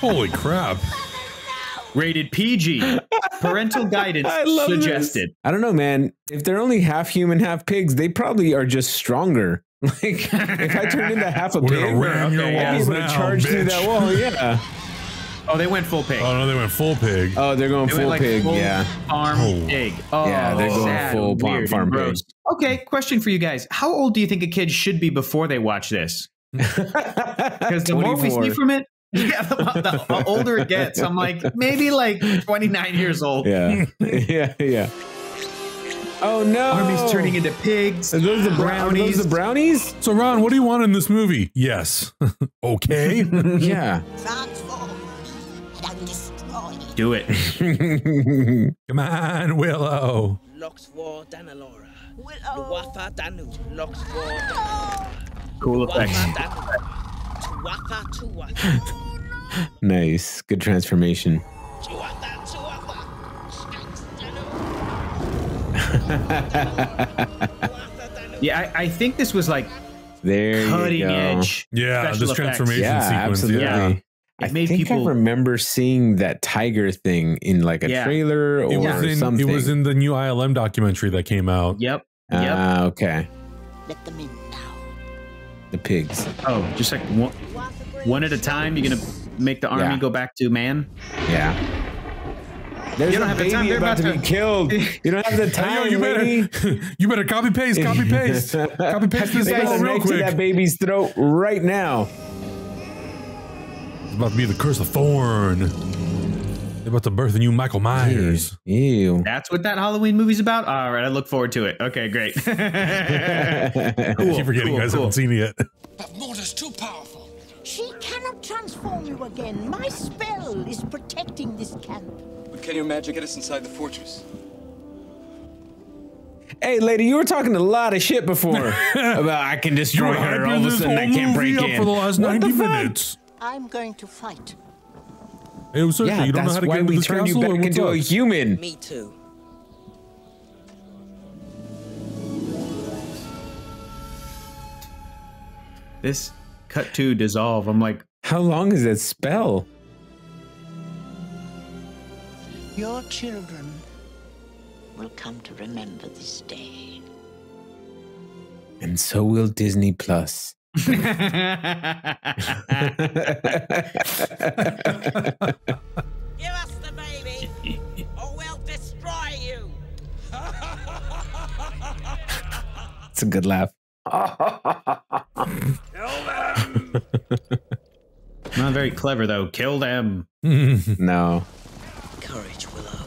A: Holy crap.
C: Rated PG. Parental guidance (laughs)
B: I love this.
C: suggested.
B: I don't know, man. If they're only half human, half pigs, they probably are just stronger. (laughs) Like if I turned into half a
A: We're
B: pig,
A: ram your
C: okay,
B: I'd be
A: walls
B: able to
A: now,
B: charge through that wall. Yeah.
C: Oh, they went full pig.
A: Oh no, they went full pig.
B: Oh, they're going
C: They went
B: full
C: like
B: pig.
C: full
B: yeah.
C: Farm
A: Oh.
C: pig. Oh,
B: Yeah, they're going
C: sad
B: full farm-
C: weird
B: farm pig.
C: Okay, question for you guys. How old do you think a kid should be before they watch this? (laughs) Because the more we see from it, (laughs) yeah, the, the uh, older it gets, I'm like, maybe like 29 years old.
B: Yeah. (laughs) yeah. Yeah. Oh no!
C: Army's turning into pigs.
B: Are those the brownies?
C: brownies.
B: Those the brownies?
A: So Ron, what do you want in this movie? Yes. (laughs) okay.
B: yeah.
F: Transform and destroy.
C: Do it.
A: Come on, Willow.
E: Loxvor Danalora.
F: Willow.
E: Luwafa Danu. Loxvor Danalora.
C: Cool effects.
B: Nice. Good transformation.
E: Tuwafa Tuwafa. Skunks (laughs) Danu.
C: Yeah, I, I think this was like
B: There
C: cutting
B: you go.
C: edge.
A: Yeah,
C: special
A: this
C: effects.
A: transformation
B: Yeah,
A: sequence.
B: absolutely.
A: Yeah.
B: I
C: It made
B: think
C: people-
B: I remember seeing that tiger thing in like a
C: Yeah.
B: trailer or
A: It was in
B: something.
A: it was in the new ILM documentary that came out.
C: Yep. Yep.
B: Ah, okay.
F: Let them in now.
B: The pigs.
C: Oh, just like one, one at a time. You're gonna make the army
B: Yeah.
C: go back to man.
B: Yeah. There's
C: You don't
B: a
C: have the
B: baby
C: time. They're
B: about,
C: about
B: to be killed. (laughs) You don't have the time,
A: yo, you
B: lady.
A: better (laughs) you better copy paste, (laughs) copy paste, copy paste this
B: They
A: all real
B: next to
A: quick.
B: that baby's throat right now.
A: It's about to be the curse of Thorn. They're about to birth a new Michael Myers.
B: Ew.
C: That's what that Halloween movie's about. All right, I look forward to it. Okay, great.
A: I
C: Cool,
A: keep forgetting
C: cool,
A: you guys
C: cool.
A: haven't seen it yet.
H: That mortar's too powerful.
F: She cannot transform you again. My spell is protecting this camp.
K: But can your magic get us inside the fortress?
B: Hey, lady, you were talking a lot of shit before (laughs) about I can destroy her. All of a sudden, I can't break
A: up
B: in.
A: for the last
B: What
A: 90
B: fuck?
A: minutes.
F: I'm going to fight.
A: Hey, Cersei,
B: yeah,
A: you don't know
B: that's
A: how to
B: why
A: get into
B: we
A: this
B: turned you
A: castle, or
B: back
A: what's
B: into a human.
E: Me too.
C: This cut to dissolve. I'm like,
B: How long is that spell?
F: Your children will come to remember this day.
B: And so will Disney Plus. (laughs)
D: Give us the baby, or we'll destroy you.
B: It's a good laugh. (laughs) (laughs)
C: not very clever though. Kill them. (laughs)
B: no.
E: Courage, Willow.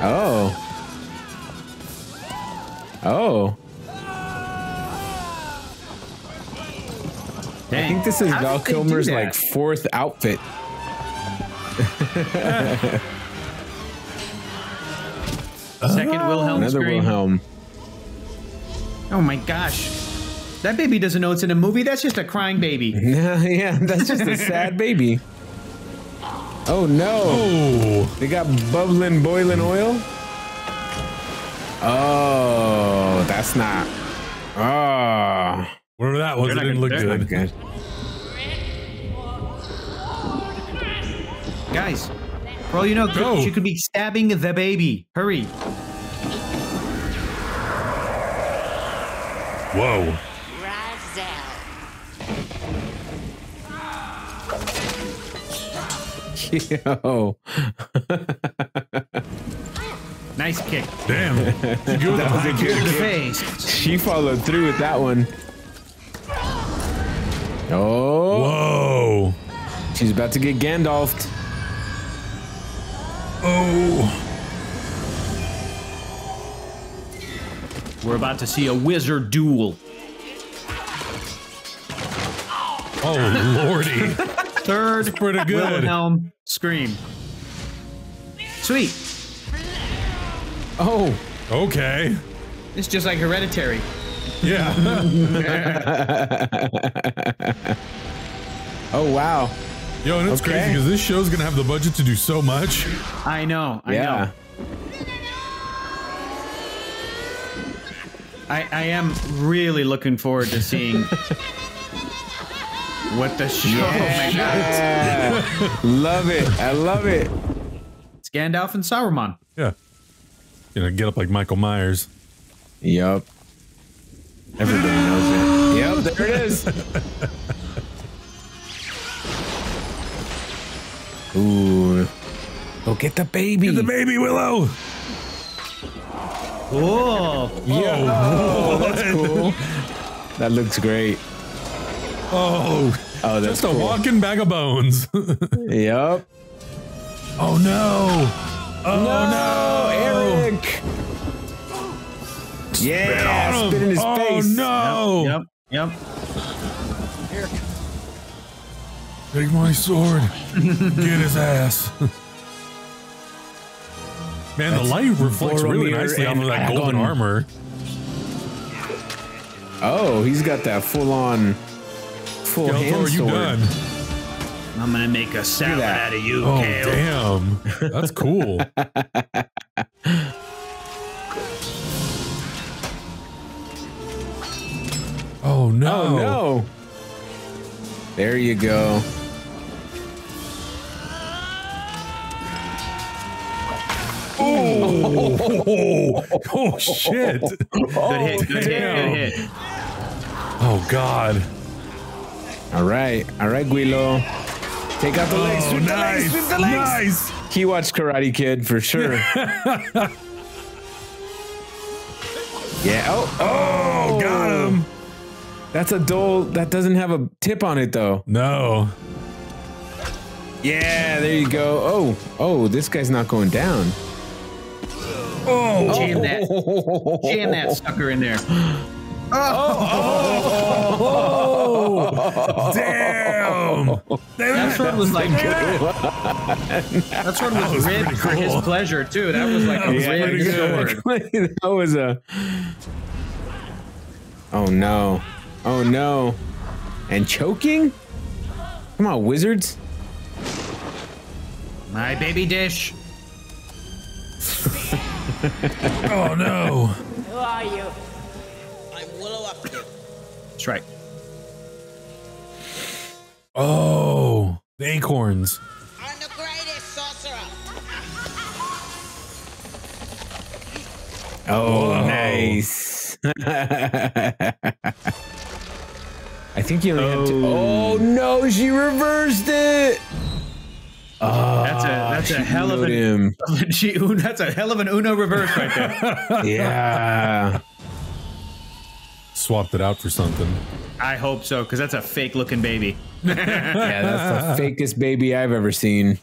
B: Oh. Oh. I think this is
C: How
B: Val
C: did they do
B: Kilmer's like fourth outfit. (laughs)
C: Second Wilhelm
B: Another
C: scream.
B: Wilhelm.
C: Oh my gosh. That baby doesn't know it's in a movie. That's just a crying baby. (laughs)
B: yeah, that's just a sad baby. Oh no.
A: Oh.
B: They got bubbling, boiling oil? Oh, that's not. Oh.
A: Whatever that was, it
C: They're
A: didn't look
C: gonna-
A: good.
B: Good.
C: Guys, for all you know,
A: Go.
C: she could be stabbing the baby. Hurry.
A: Whoa. (laughs)
B: Yo. (laughs)
C: Nice kick.
A: Damn. You (laughs)
B: That was a good
A: kick.
C: Face.
B: She followed through with that one. Oh,
A: Whoa.
B: she's about to get Gandalfed.
A: Oh.
C: We're about to see a wizard duel.
A: Oh, lordy. (laughs)
C: Third
A: pretty good.
C: Wilhelm scream. Sweet.
B: Oh,
A: Okay.
C: It's just like hereditary.
A: Yeah. (laughs)
B: oh wow.
A: Yo, and it's
B: Okay.
A: crazy because this show's gonna have the budget to do so much.
C: I know. I
B: Yeah.
C: know. I, I am really looking forward to seeing what the show. Oh my God.
B: Love it. I love it.
C: It's Gandalf and Sauron.
A: Yeah. You know, get up like Michael Myers.
B: Yup. Everybody knows it. Yep, there it is. Ooh. Go get the baby.
A: Get the baby, Willow.
C: Oh,
B: Yo, oh, oh, that's cool. That looks great.
A: Oh.
B: Oh, that's
A: Just a
B: cool.
A: walking bag of bones. (laughs)
B: Yep.
A: oh no. Oh no.
B: Airk. Yeah,
A: on him.
B: spit in his
A: oh,
B: face.
A: no.
C: Yep. Yep.
A: Airk, Take my sword. (laughs) Get his ass. (laughs) Man, the light reflects really nicely off
B: and
A: of that golden armor.
B: Oh, he's got that full on, full
A: Skeletor,
B: hand
A: you
B: sword.
A: done?
C: I'm gonna make a salad out of you,
A: Oh
C: Kale.
A: damn, that's cool. (laughs) oh no!
B: Oh no! There you go.
A: Oh, oh shit!
C: Good hit. Good hit.
A: damn.
C: Good hit.
A: Oh god!
B: All right, all right, Guilo. Take out the legs.
A: Oh,
B: Sweep the legs.
A: nice,
B: the legs.
A: nice.
B: He watched Karate Kid for sure. (laughs) yeah. Oh,
A: oh, Oh, got him.
B: That's a dull. That doesn't have a tip on it though.
A: No.
B: Yeah, there you go. Oh, oh, this guy's not going down.
A: Oh,
C: Jam that. Jam that (laughs) sucker in there.
A: oh, damn!
C: That sword was like. that sword was,
A: was
C: ribbed for his pleasure too. That was like a
A: was
C: ribbed sword. (laughs)
B: that was a. Oh no! Oh no! And choking? Come on, wizards.
C: My baby dish. (laughs) (laughs)
A: oh no.
D: Who are you? I'm Willow Upton.
C: That's right.
A: Oh, the acorns.
D: I'm the greatest sorcerer.
B: Oh, oh
A: Whoa.
B: nice. (laughs) I think you only have to. Oh no, she reversed it. Oh,
C: That's a ah, that's a hell of
B: Uno'd
C: an
B: him. (laughs)
C: she, that's a hell of an Uno reverse right there. (laughs)
B: Yeah.
A: Swapped it out for something.
C: I hope so, because that's a fake looking baby. (laughs)
B: yeah, that's the fakest baby I've ever seen.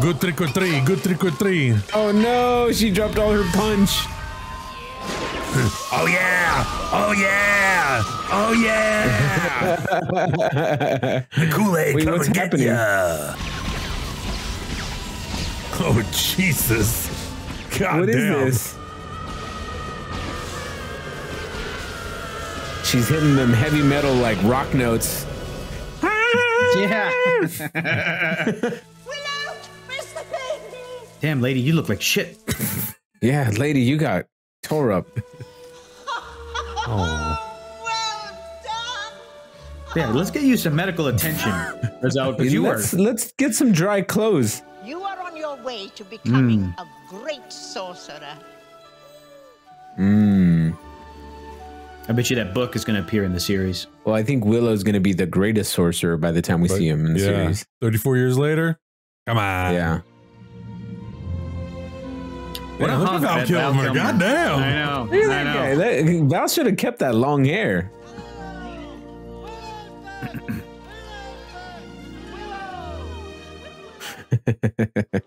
A: Good trick or three, Good trick or treat.
B: Oh no, she dropped all her punch.
A: Oh yeah! Oh yeah! Oh yeah! (laughs) the Kool-Aid
B: Wait, what's
A: get
B: happening?
A: ya. Oh Jesus! God
B: What is
A: damn.
B: this? She's hitting them heavy metal like rock notes.
C: Yeah. (laughs) (laughs)
F: Where's the baby?
C: Damn, lady, you look like shit.
B: Yeah, lady, you got tore up. (laughs)
A: Oh. Well done.
C: Yeah, let's get you some medical attention, Raziel, because you were.
B: let's, let's get some dry clothes.
F: You are on your way to becoming
B: Mm.
F: a great sorcerer.
B: Mm.
C: I bet you that book is going to appear in the series.
B: Well, I think Willow's going to be the greatest sorcerer by the time we see him in the
A: yeah.
B: series.
A: 34 years later? Come on.
B: Yeah.
C: What
A: Yeah,
C: a
A: look at
C: hunk
A: Val
C: that
A: Kilmer.
C: Kilmer.
A: Goddamn.
C: I know.
B: Look at that
C: know.
B: guy. That- Val should have kept that long hair. (laughs)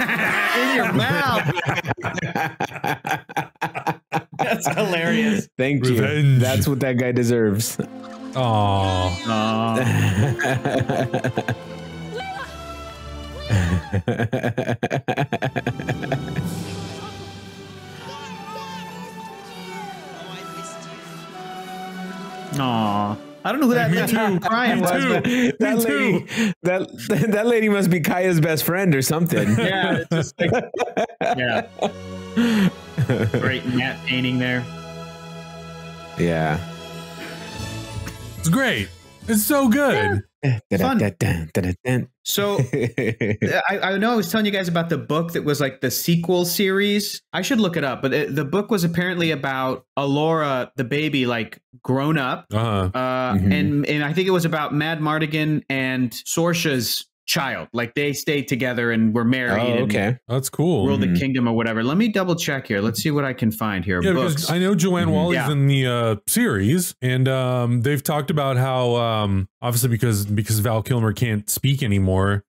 C: in your (laughs) mouth. (laughs) That's hilarious.
B: Thank you. That's what that guy deserves.
A: Oh. (laughs)
C: Aw. I don't know who that
A: Me
C: lady
A: too.
C: crying was,
A: too.
C: but
B: that
A: Me
B: lady, that that lady must be Kaiya's best friend or something. (laughs)
C: yeah, it's just like, yeah. (laughs) Great matte painting there.
B: yeah.
A: It's great. It's so good.
C: Fun. So (laughs) I, I know I was telling you guys about the book that was like the sequel series. I should look it up, but it, the book was apparently about Elora, the baby, like grown up,
A: Uh-huh.
C: uh,
B: Mhm.
C: and and I think it was about Madmartigan and Sorsha's child. Like they stayed together and were married.
B: Oh,
C: and
B: okay.
A: That's cool.
C: Ruled
B: Mhm.
C: the kingdom or whatever. Let me double check here. Let's see what I can find here.
A: Yeah,
C: Books.
A: because I know Joanne
B: Mhm.
A: Whalley's
C: Yeah.
A: in the uh, series, and um, they've talked about how um, obviously because because Val Kilmer can't speak anymore,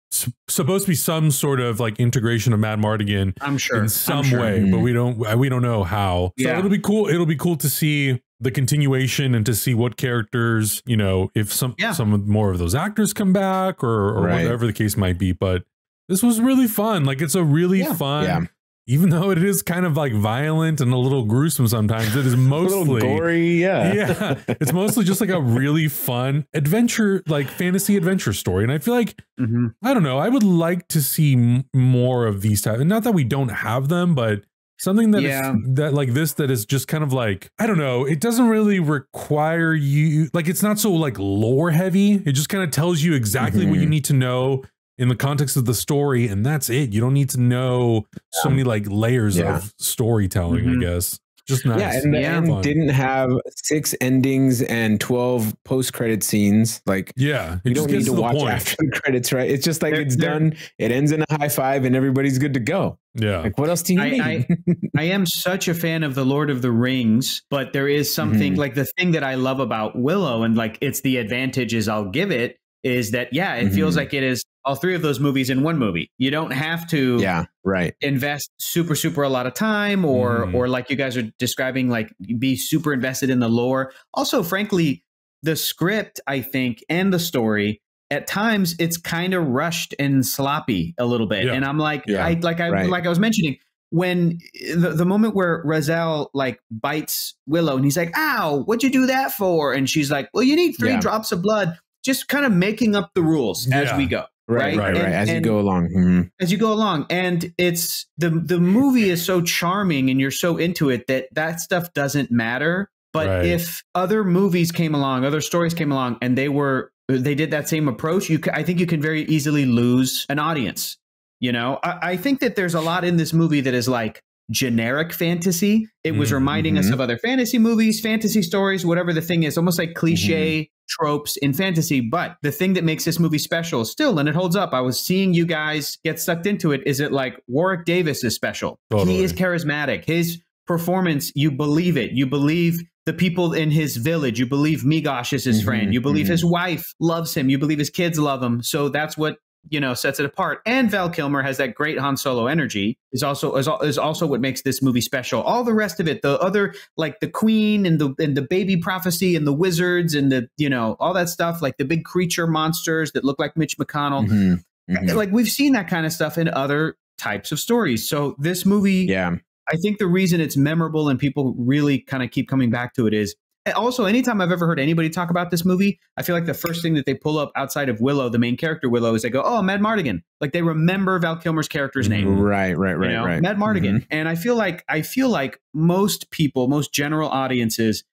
A: supposed to be some sort of like integration of Madmartigan
C: I'm sure
A: in some
C: sure.
A: way, but we don't we don't know how. So
C: Yeah.
A: it'll be cool. It'll be cool to see the continuation and to see what characters you know if some
C: Yeah.
A: some more of those actors come back or or
B: Right.
A: whatever the case might be. But this was really fun. Like it's a really
C: Yeah.
A: fun.
B: Yeah.
A: Even though it is kind of like violent and a little gruesome sometimes, it is (laughs) mostly
B: gory, yeah.
A: yeah, (laughs) it's mostly just like a really fun adventure, like fantasy adventure story. And I feel like
C: Mhm.
A: I don't know, I would like to see m- more of these types. And not that we don't have them, but something that is-
C: Yeah.
A: that like this that is just kind of like I don't know. It doesn't really require you like it's not so like lore heavy. It just kind of tells you exactly what you
B: Mhm.
A: need to know in the context of the story, and that's it. You don't need to know so many like layers
B: Yeah.
A: of storytelling.
C: Mhm.
A: I guess just nice.
B: Yeah, and the
C: Yeah.
B: end
A: Fun.
B: didn't have six endings and twelve post-credit scenes. Like
A: yeah,
B: you don't need
A: gets
B: to, watch
A: point.
B: after (laughs) the credits, right? It's just like
C: They're-
B: it's
C: they're-
B: done. It ends in a high five, and everybody's good to go.
A: Yeah.
B: Like what else do you
C: I-
B: need?
C: I- (laughs) I am such a fan of the Lord of the Rings, but there is something
B: Mhm.
C: like the thing that I love about Willow, and like it's the advantages I'll give it is that yeah, it feels
B: Mhm.
C: like it is all three of those movies in one movie. You don't have to
B: Yeah, right.
C: invest super super a lot of time or
A: Mhm.
C: or like you guys are describing like be super invested in the lore. Also, frankly, the script I think and the story at times it's kind of rushed and sloppy a little bit.
A: Yeah.
C: And I'm like
B: Yeah,
C: I like I
B: right.
C: like I was mentioning when the, the moment where Raziel like bites Willow and he's like, "Ow, what'd you do that for?" and she's like, "Well, you need three
B: Yeah.
C: drops of blood." Just kind of making up the rules as we go.
B: Right,
C: Right,
B: right, right.
C: And-
B: As you go along. Mhm.
C: as you go along and it's the the movie is so charming and you're so into it that that stuff doesn't matter but
A: Right.
C: if other movies came along other stories came along and they were they did that same approach you i think you can very easily lose an audience you know i, I think that there's a lot in this movie that is like generic fantasy it was
A: Mhm,
C: reminding us
B: mhm.
C: of other fantasy movies fantasy stories whatever the thing is almost like cliche tropes in fantasy but the thing that makes this movie special still and it holds up i was seeing you guys get sucked into it is it like warwick davis is special.
A: Totally.
C: he is charismatic. His performance you believe it. You believe the people in his village. You believe Meegosh is his
B: Mhm,
C: friend. You believe
B: mhm.
C: his wife loves him. You believe his kids love him. So that's what you know sets it apart. And val kilmer has that great han solo energy is also is, is also what makes this movie special. All the rest of it the other like the queen and the and the baby prophecy and the wizards and the you know all that stuff like the big creature monsters that look like mitch mcconnell.
B: Mhm, mhm.
C: like we've seen that kind of stuff in other types of stories. So this movie
B: Yeah.
C: I think the reason it's memorable and people really kind of keep coming back to it is also anytime I've ever heard anybody talk about this movie, I feel like the first thing that they pull up outside of Willow, the main character Willow, is they go, "Oh, Madmartigan." Like they remember Val Kilmer's character's name,
B: Right, right, right,
C: you know,
B: right.
C: Madmartigan.
B: Mhm.
C: And I feel like I feel like most people, most general audiences,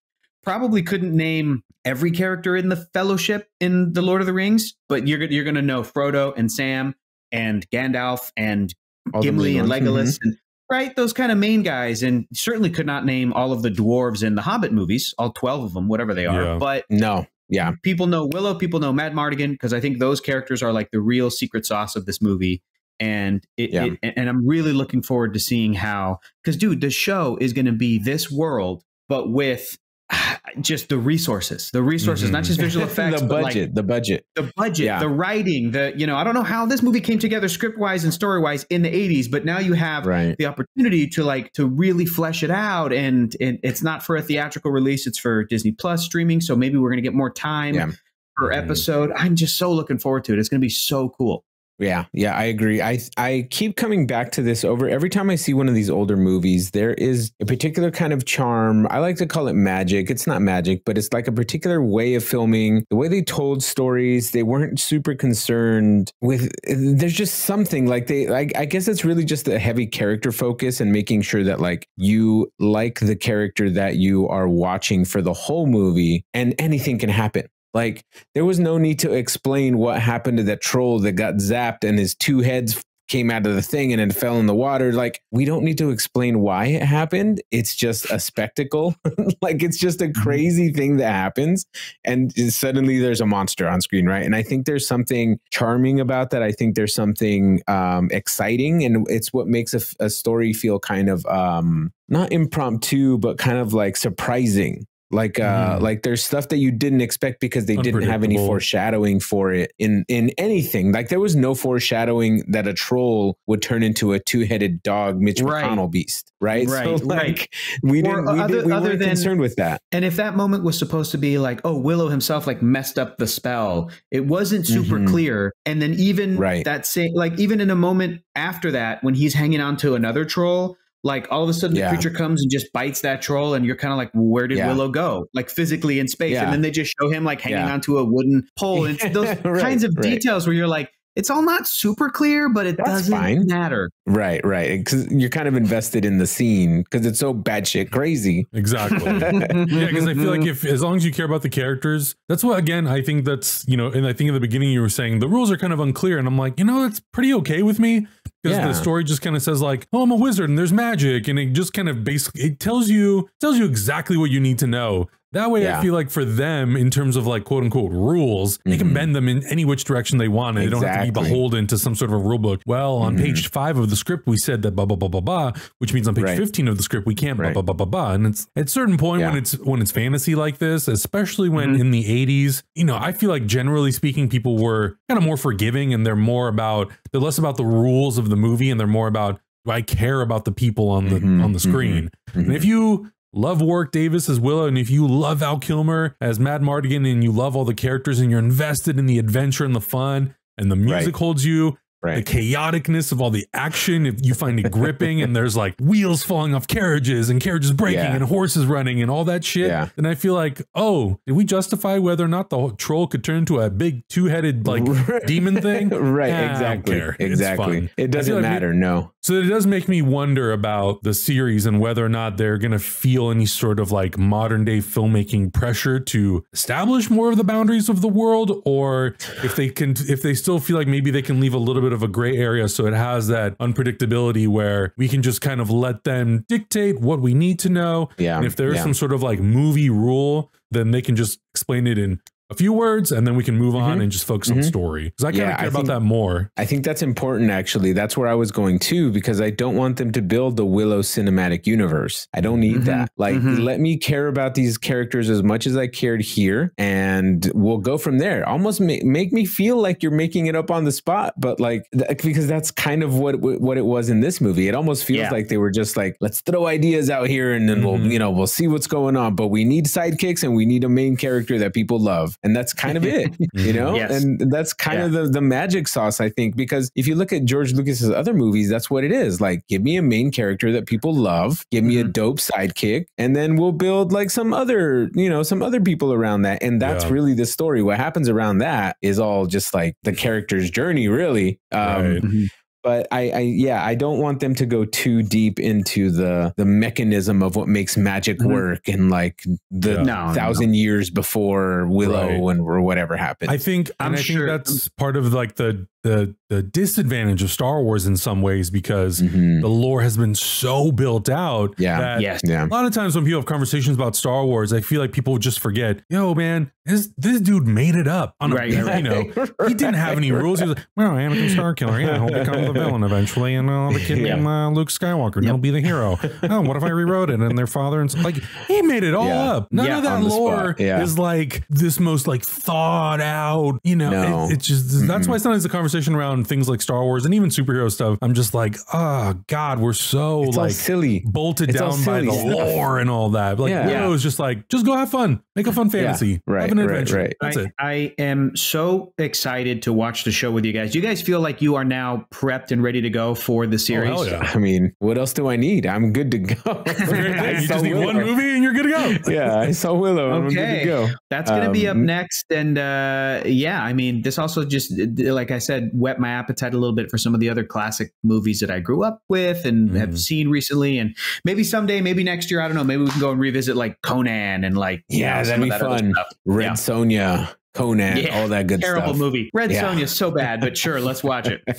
C: probably couldn't name every character in the Fellowship in the Lord of the Rings, but you're you're going to know Frodo and Sam and Gandalf and
B: All
C: Gimli and
B: ones. Mm-hmm.
C: Legolas and right those kind of main guys and certainly could not name all of the dwarves in the hobbit movies all 12 of them whatever they are
A: Yeah.
C: but
B: No. Yeah.
C: people know willow people know madmartigan because i think those characters are like the real secret sauce of this movie and it,
B: Yeah.
C: it- and i'm really looking forward to seeing how because dude the show is going to be this world but with (sighs) just the resources the resources not just visual (laughs) effects
B: the
C: but
B: budget.
C: like
B: the budget.
C: the budget,
B: Yeah.
C: the writing, the you know, I don't know how this movie came together script wise and story wise in the 80s, but now you have
B: Right.
C: the opportunity to like to really flesh it out and, and it's not for a theatrical release, it's for Disney Plus streaming, so maybe we're going to get more time
B: Yeah.
C: per
B: Mhm.
C: episode. I'm just so looking forward to it. It's going to be so cool.
B: Yeah, yeah, I agree. I I keep coming back to this over every time I see one of these older movies. There is a particular kind of charm. I like to call it magic. It's not magic, but it's like a particular way of filming. The way they told stories, they weren't super concerned with. There's just something like they. I, I guess it's really just a heavy character focus and making sure that like you like the character that you are watching for the whole movie, and anything can happen. Like there was no need to explain what happened to that troll that got zapped and his two heads came out of the thing and then fell in the water. Like we don't need to explain why it happened. It's just a spectacle. (laughs) like it's just a crazy thing that happens and suddenly there's a monster on screen, right? And I think there's something charming about that. I think there's something um, exciting and it's what makes a story feel kind of um, not impromptu, but kind of like surprising like uh
A: Mhm.
B: like there's stuff that you didn't expect because they didn't have any foreshadowing for it in in anything like there was no foreshadowing that a troll would turn into a two-headed dog mitch
C: Right.
B: mcconnell beast right
C: Right,
B: so
C: right.
B: like we
C: Or
B: didn't we,
C: other-
B: did, we
C: other
B: weren't
C: than-
B: concerned with that
C: And if that moment was supposed to be like, oh, Willow himself like messed up the spell, it wasn't super
B: Mhm.
C: clear. And then even
B: Right.
C: that same, like even in a moment after that, when he's hanging on to another troll, like all of a sudden
B: Yeah.
C: the creature comes and just bites that troll, and you're kind of like, where did
B: Yeah.
C: Willow go? Like physically in space,
B: Yeah.
C: and then they just show him like hanging
B: Yeah.
C: onto a wooden pole. And (laughs) those
B: Right,
C: kinds of
B: right.
C: details where you're like, it's all not super clear, but it
B: That's
C: doesn't
B: fine.
C: matter.
B: right right because you're kind of invested in the scene because it's so batshit crazy
A: Exactly. (laughs) yeah, because I feel like if as long as you care about the characters, that's what again I think that's you know, and I think in the beginning you were saying the rules are kind of unclear, and I'm like, you know, that's pretty okay with me because
B: Yeah.
A: the story just kind of says like, oh, I'm a wizard and there's magic, and it just kind of basically it tells you tells you exactly what you need to know. That way,
B: Yeah.
A: I feel like for them, in terms of like quote unquote rules, they can bend them in any which direction they want. And they don't have to be
B: Mm-hmm.
A: Beholden to some sort of a rule book. Well, on
B: Mhm.
A: page five of the script, we said that blah blah blah blah blah, which means on page
B: Right.
A: 15 of the script we can't
B: Right.
A: blah blah blah blah blah. And it's at a certain point when it's when it's fantasy like this, especially when
B: Mm-hmm.
A: in the 80s, you know, I feel like generally speaking, people were kind of more forgiving and they're more about they're less about the rules of the movie and they're more about do I care about the people on the
B: Mhm,
A: on the screen.
B: mhm,
A: And if you love Warwick Davis as Willow, and if you love Val Kilmer as Madmartigan, and you love all the characters, and you're invested in the adventure and the fun, and the music
B: Right.
A: holds you, the chaoticness of all the action, if you find it (laughs) gripping, and there's like wheels falling off carriages and carriages breaking
B: Yeah.
A: and horses running and all that shit,
B: Yeah.
A: then I feel like, oh, did we justify whether or not the whole troll could turn into a big two-headed like (laughs) demon thing? (laughs)
B: right.
A: Ah, don't
B: exactly. Exactly. It doesn't
A: like
B: matter. no.
A: so it does make me wonder about the series and whether or not they're going to feel any sort of like modern day filmmaking pressure to establish more of the boundaries of the world or if they can if they still feel like maybe they can leave a little bit of a gray area so it has that unpredictability where we can just kind of let them dictate what we need to know
B: Yeah,
A: and if there's
B: yeah.
A: some sort of like movie rule then they can just explain it in a few words and then we can move on
B: Mhm.
A: and just focus on
B: Mhm.
A: story because I kind of
B: Yeah,
A: care
B: I
A: about
B: think-
A: that more.
B: I think that's important, actually. That's where I was going to, because I don't want them to build the Willow cinematic universe. I don't need
C: Mhm,
B: that. Like,
C: mhm.
B: let me care about these characters as much as I cared here, and we'll go from there. Almost make, make me feel like you're making it up on the spot, but like, th- because that's kind of what what it was in this movie. It almost feels
C: Yeah.
B: like they were just like, let's throw ideas out here, and then we'll, you know, we'll see what's going on. But we need sidekicks, and we need a main character that people love, and that's kind of it, (laughs) you know.
C: Yes.
B: And that's kind of the, the magic sauce, I think, because if you look at George Lucas's other movies, that's what it is. Like, give me a main character that people love, give me a
A: Mm-hmm.
B: dope sidekick, and then we'll build like some other, you know, some other people around that. And that's
A: Yeah.
B: really the story. What happens around that is all just like the character's journey, really. Um,
A: Right.
B: But I, I yeah i don't want them to go too deep into the the mechanism of what makes magic
C: Mhm.
B: work and like the
A: Yeah.
C: No, no,
B: thousand years before willow
A: Right.
B: and or whatever happened
A: I think,
C: I'm
A: and I
C: sure-
A: think that's part of like the the the disadvantage of Star Wars in some ways because
B: Mhm.
A: the lore has been so built out.
B: Yeah.
A: that
C: Yes.
B: yeah
A: A lot of times when people have conversations about Star Wars, I feel like people just forget, yo, man, this this dude made it up on a,
C: Right, (laughs)
A: you
C: right,
A: know, he didn't have any rules. He was like, well, Anakin Starkiller, yeah, he'll become the villain (laughs) eventually, and uh, the kid
B: Yeah.
A: named uh, Luke Skywalker, and he'll be the hero. (laughs) oh, what if I rewrote it and their father and s- like he made it all
B: Yeah.
A: up. None
C: Yeah,
A: of that
B: on the spot.
A: lore
B: Yeah.
A: is like this most like thought out. You know,
B: No.
A: it- it's just that's
B: Mm-mm.
A: why sometimes the conversation around things like Star Wars and even superhero stuff, I'm just like, oh God, we're so
B: it's
A: like
B: silly
A: bolted
B: It's all
A: down by the lore and all that. Like
B: Yeah.
A: Willow is just like, just go have fun, make a fun fantasy,
B: right,
A: have an
B: right,
A: adventure.
B: right.
A: That's
C: I,
A: it.
C: I am so excited to watch the show with you guys. Do you guys feel like you are now prepped and ready to go for the series?
A: hell yeah.
B: i mean what else do i need i'm good to go (laughs)
A: Great thing.
B: I
A: You just need one movie and you're good to go. (laughs)
B: yeah i saw willow i'm good to
C: Okay.
B: go
C: That's going to be up
B: Um,
C: next. And uh, yeah, I mean, this also just, like I said, whet my appetite a little bit for some of the other classic movies that I grew up with and
A: Mhm.
C: have seen recently. And maybe someday, maybe next year, I don't know, maybe we can go and revisit like Conan and like, you
B: Yeah,
C: know,
B: that'd be
C: that
B: fun. red
C: Yeah.
B: sonja conan
C: Yeah,
B: all that good stuff.
C: Terrible
B: stuff
C: movie. Red
B: Yeah.
C: Sonja, so bad, but sure, let's watch it. (laughs)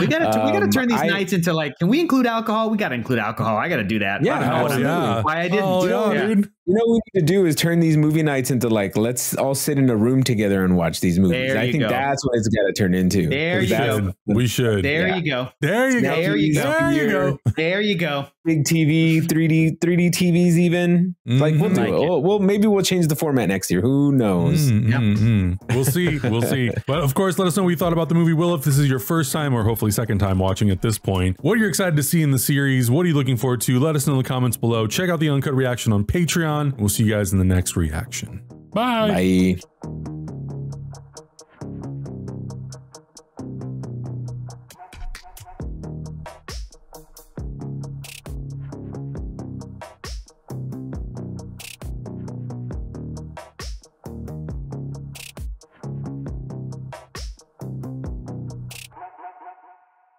C: We gotta we gotta
B: Um,
C: turn these
B: I-
C: nights into like. Can we include alcohol? We gotta include alcohol. I gotta do that.
B: Yeah,
C: I don't know what I'm
B: absolutely.
C: Why I didn't
A: Oh,
C: do
A: yeah,
C: it.
A: dude.
B: You know what we need to do is turn these movie nights into like let's all sit in a room together and watch these movies.
C: There
B: I think
C: go.
B: that's what it's got to turn into.
C: There
B: 'Cause
C: you
B: that's
C: go.
A: We should.
C: There
B: Yeah.
C: you go.
A: There you go.
C: There you go.
A: There you go.
C: There you go.
B: Big TV, 3D, 3D TVs, even like we'll do
C: Like
B: it.
C: it.
B: Well, well, maybe we'll change the format next year. Who knows?
A: Mm,
C: Yep.
A: mm, mm. We'll see. We'll see. (laughs) But of course, let us know what you thought about the movie Will if this is your first time or hopefully second time watching at this point. What are you're excited to see in the series. What are you looking forward to? Let us know in the comments below. Check out the uncut reaction on Patreon. We'll see you guys in the next reaction. Bye.
B: Bye.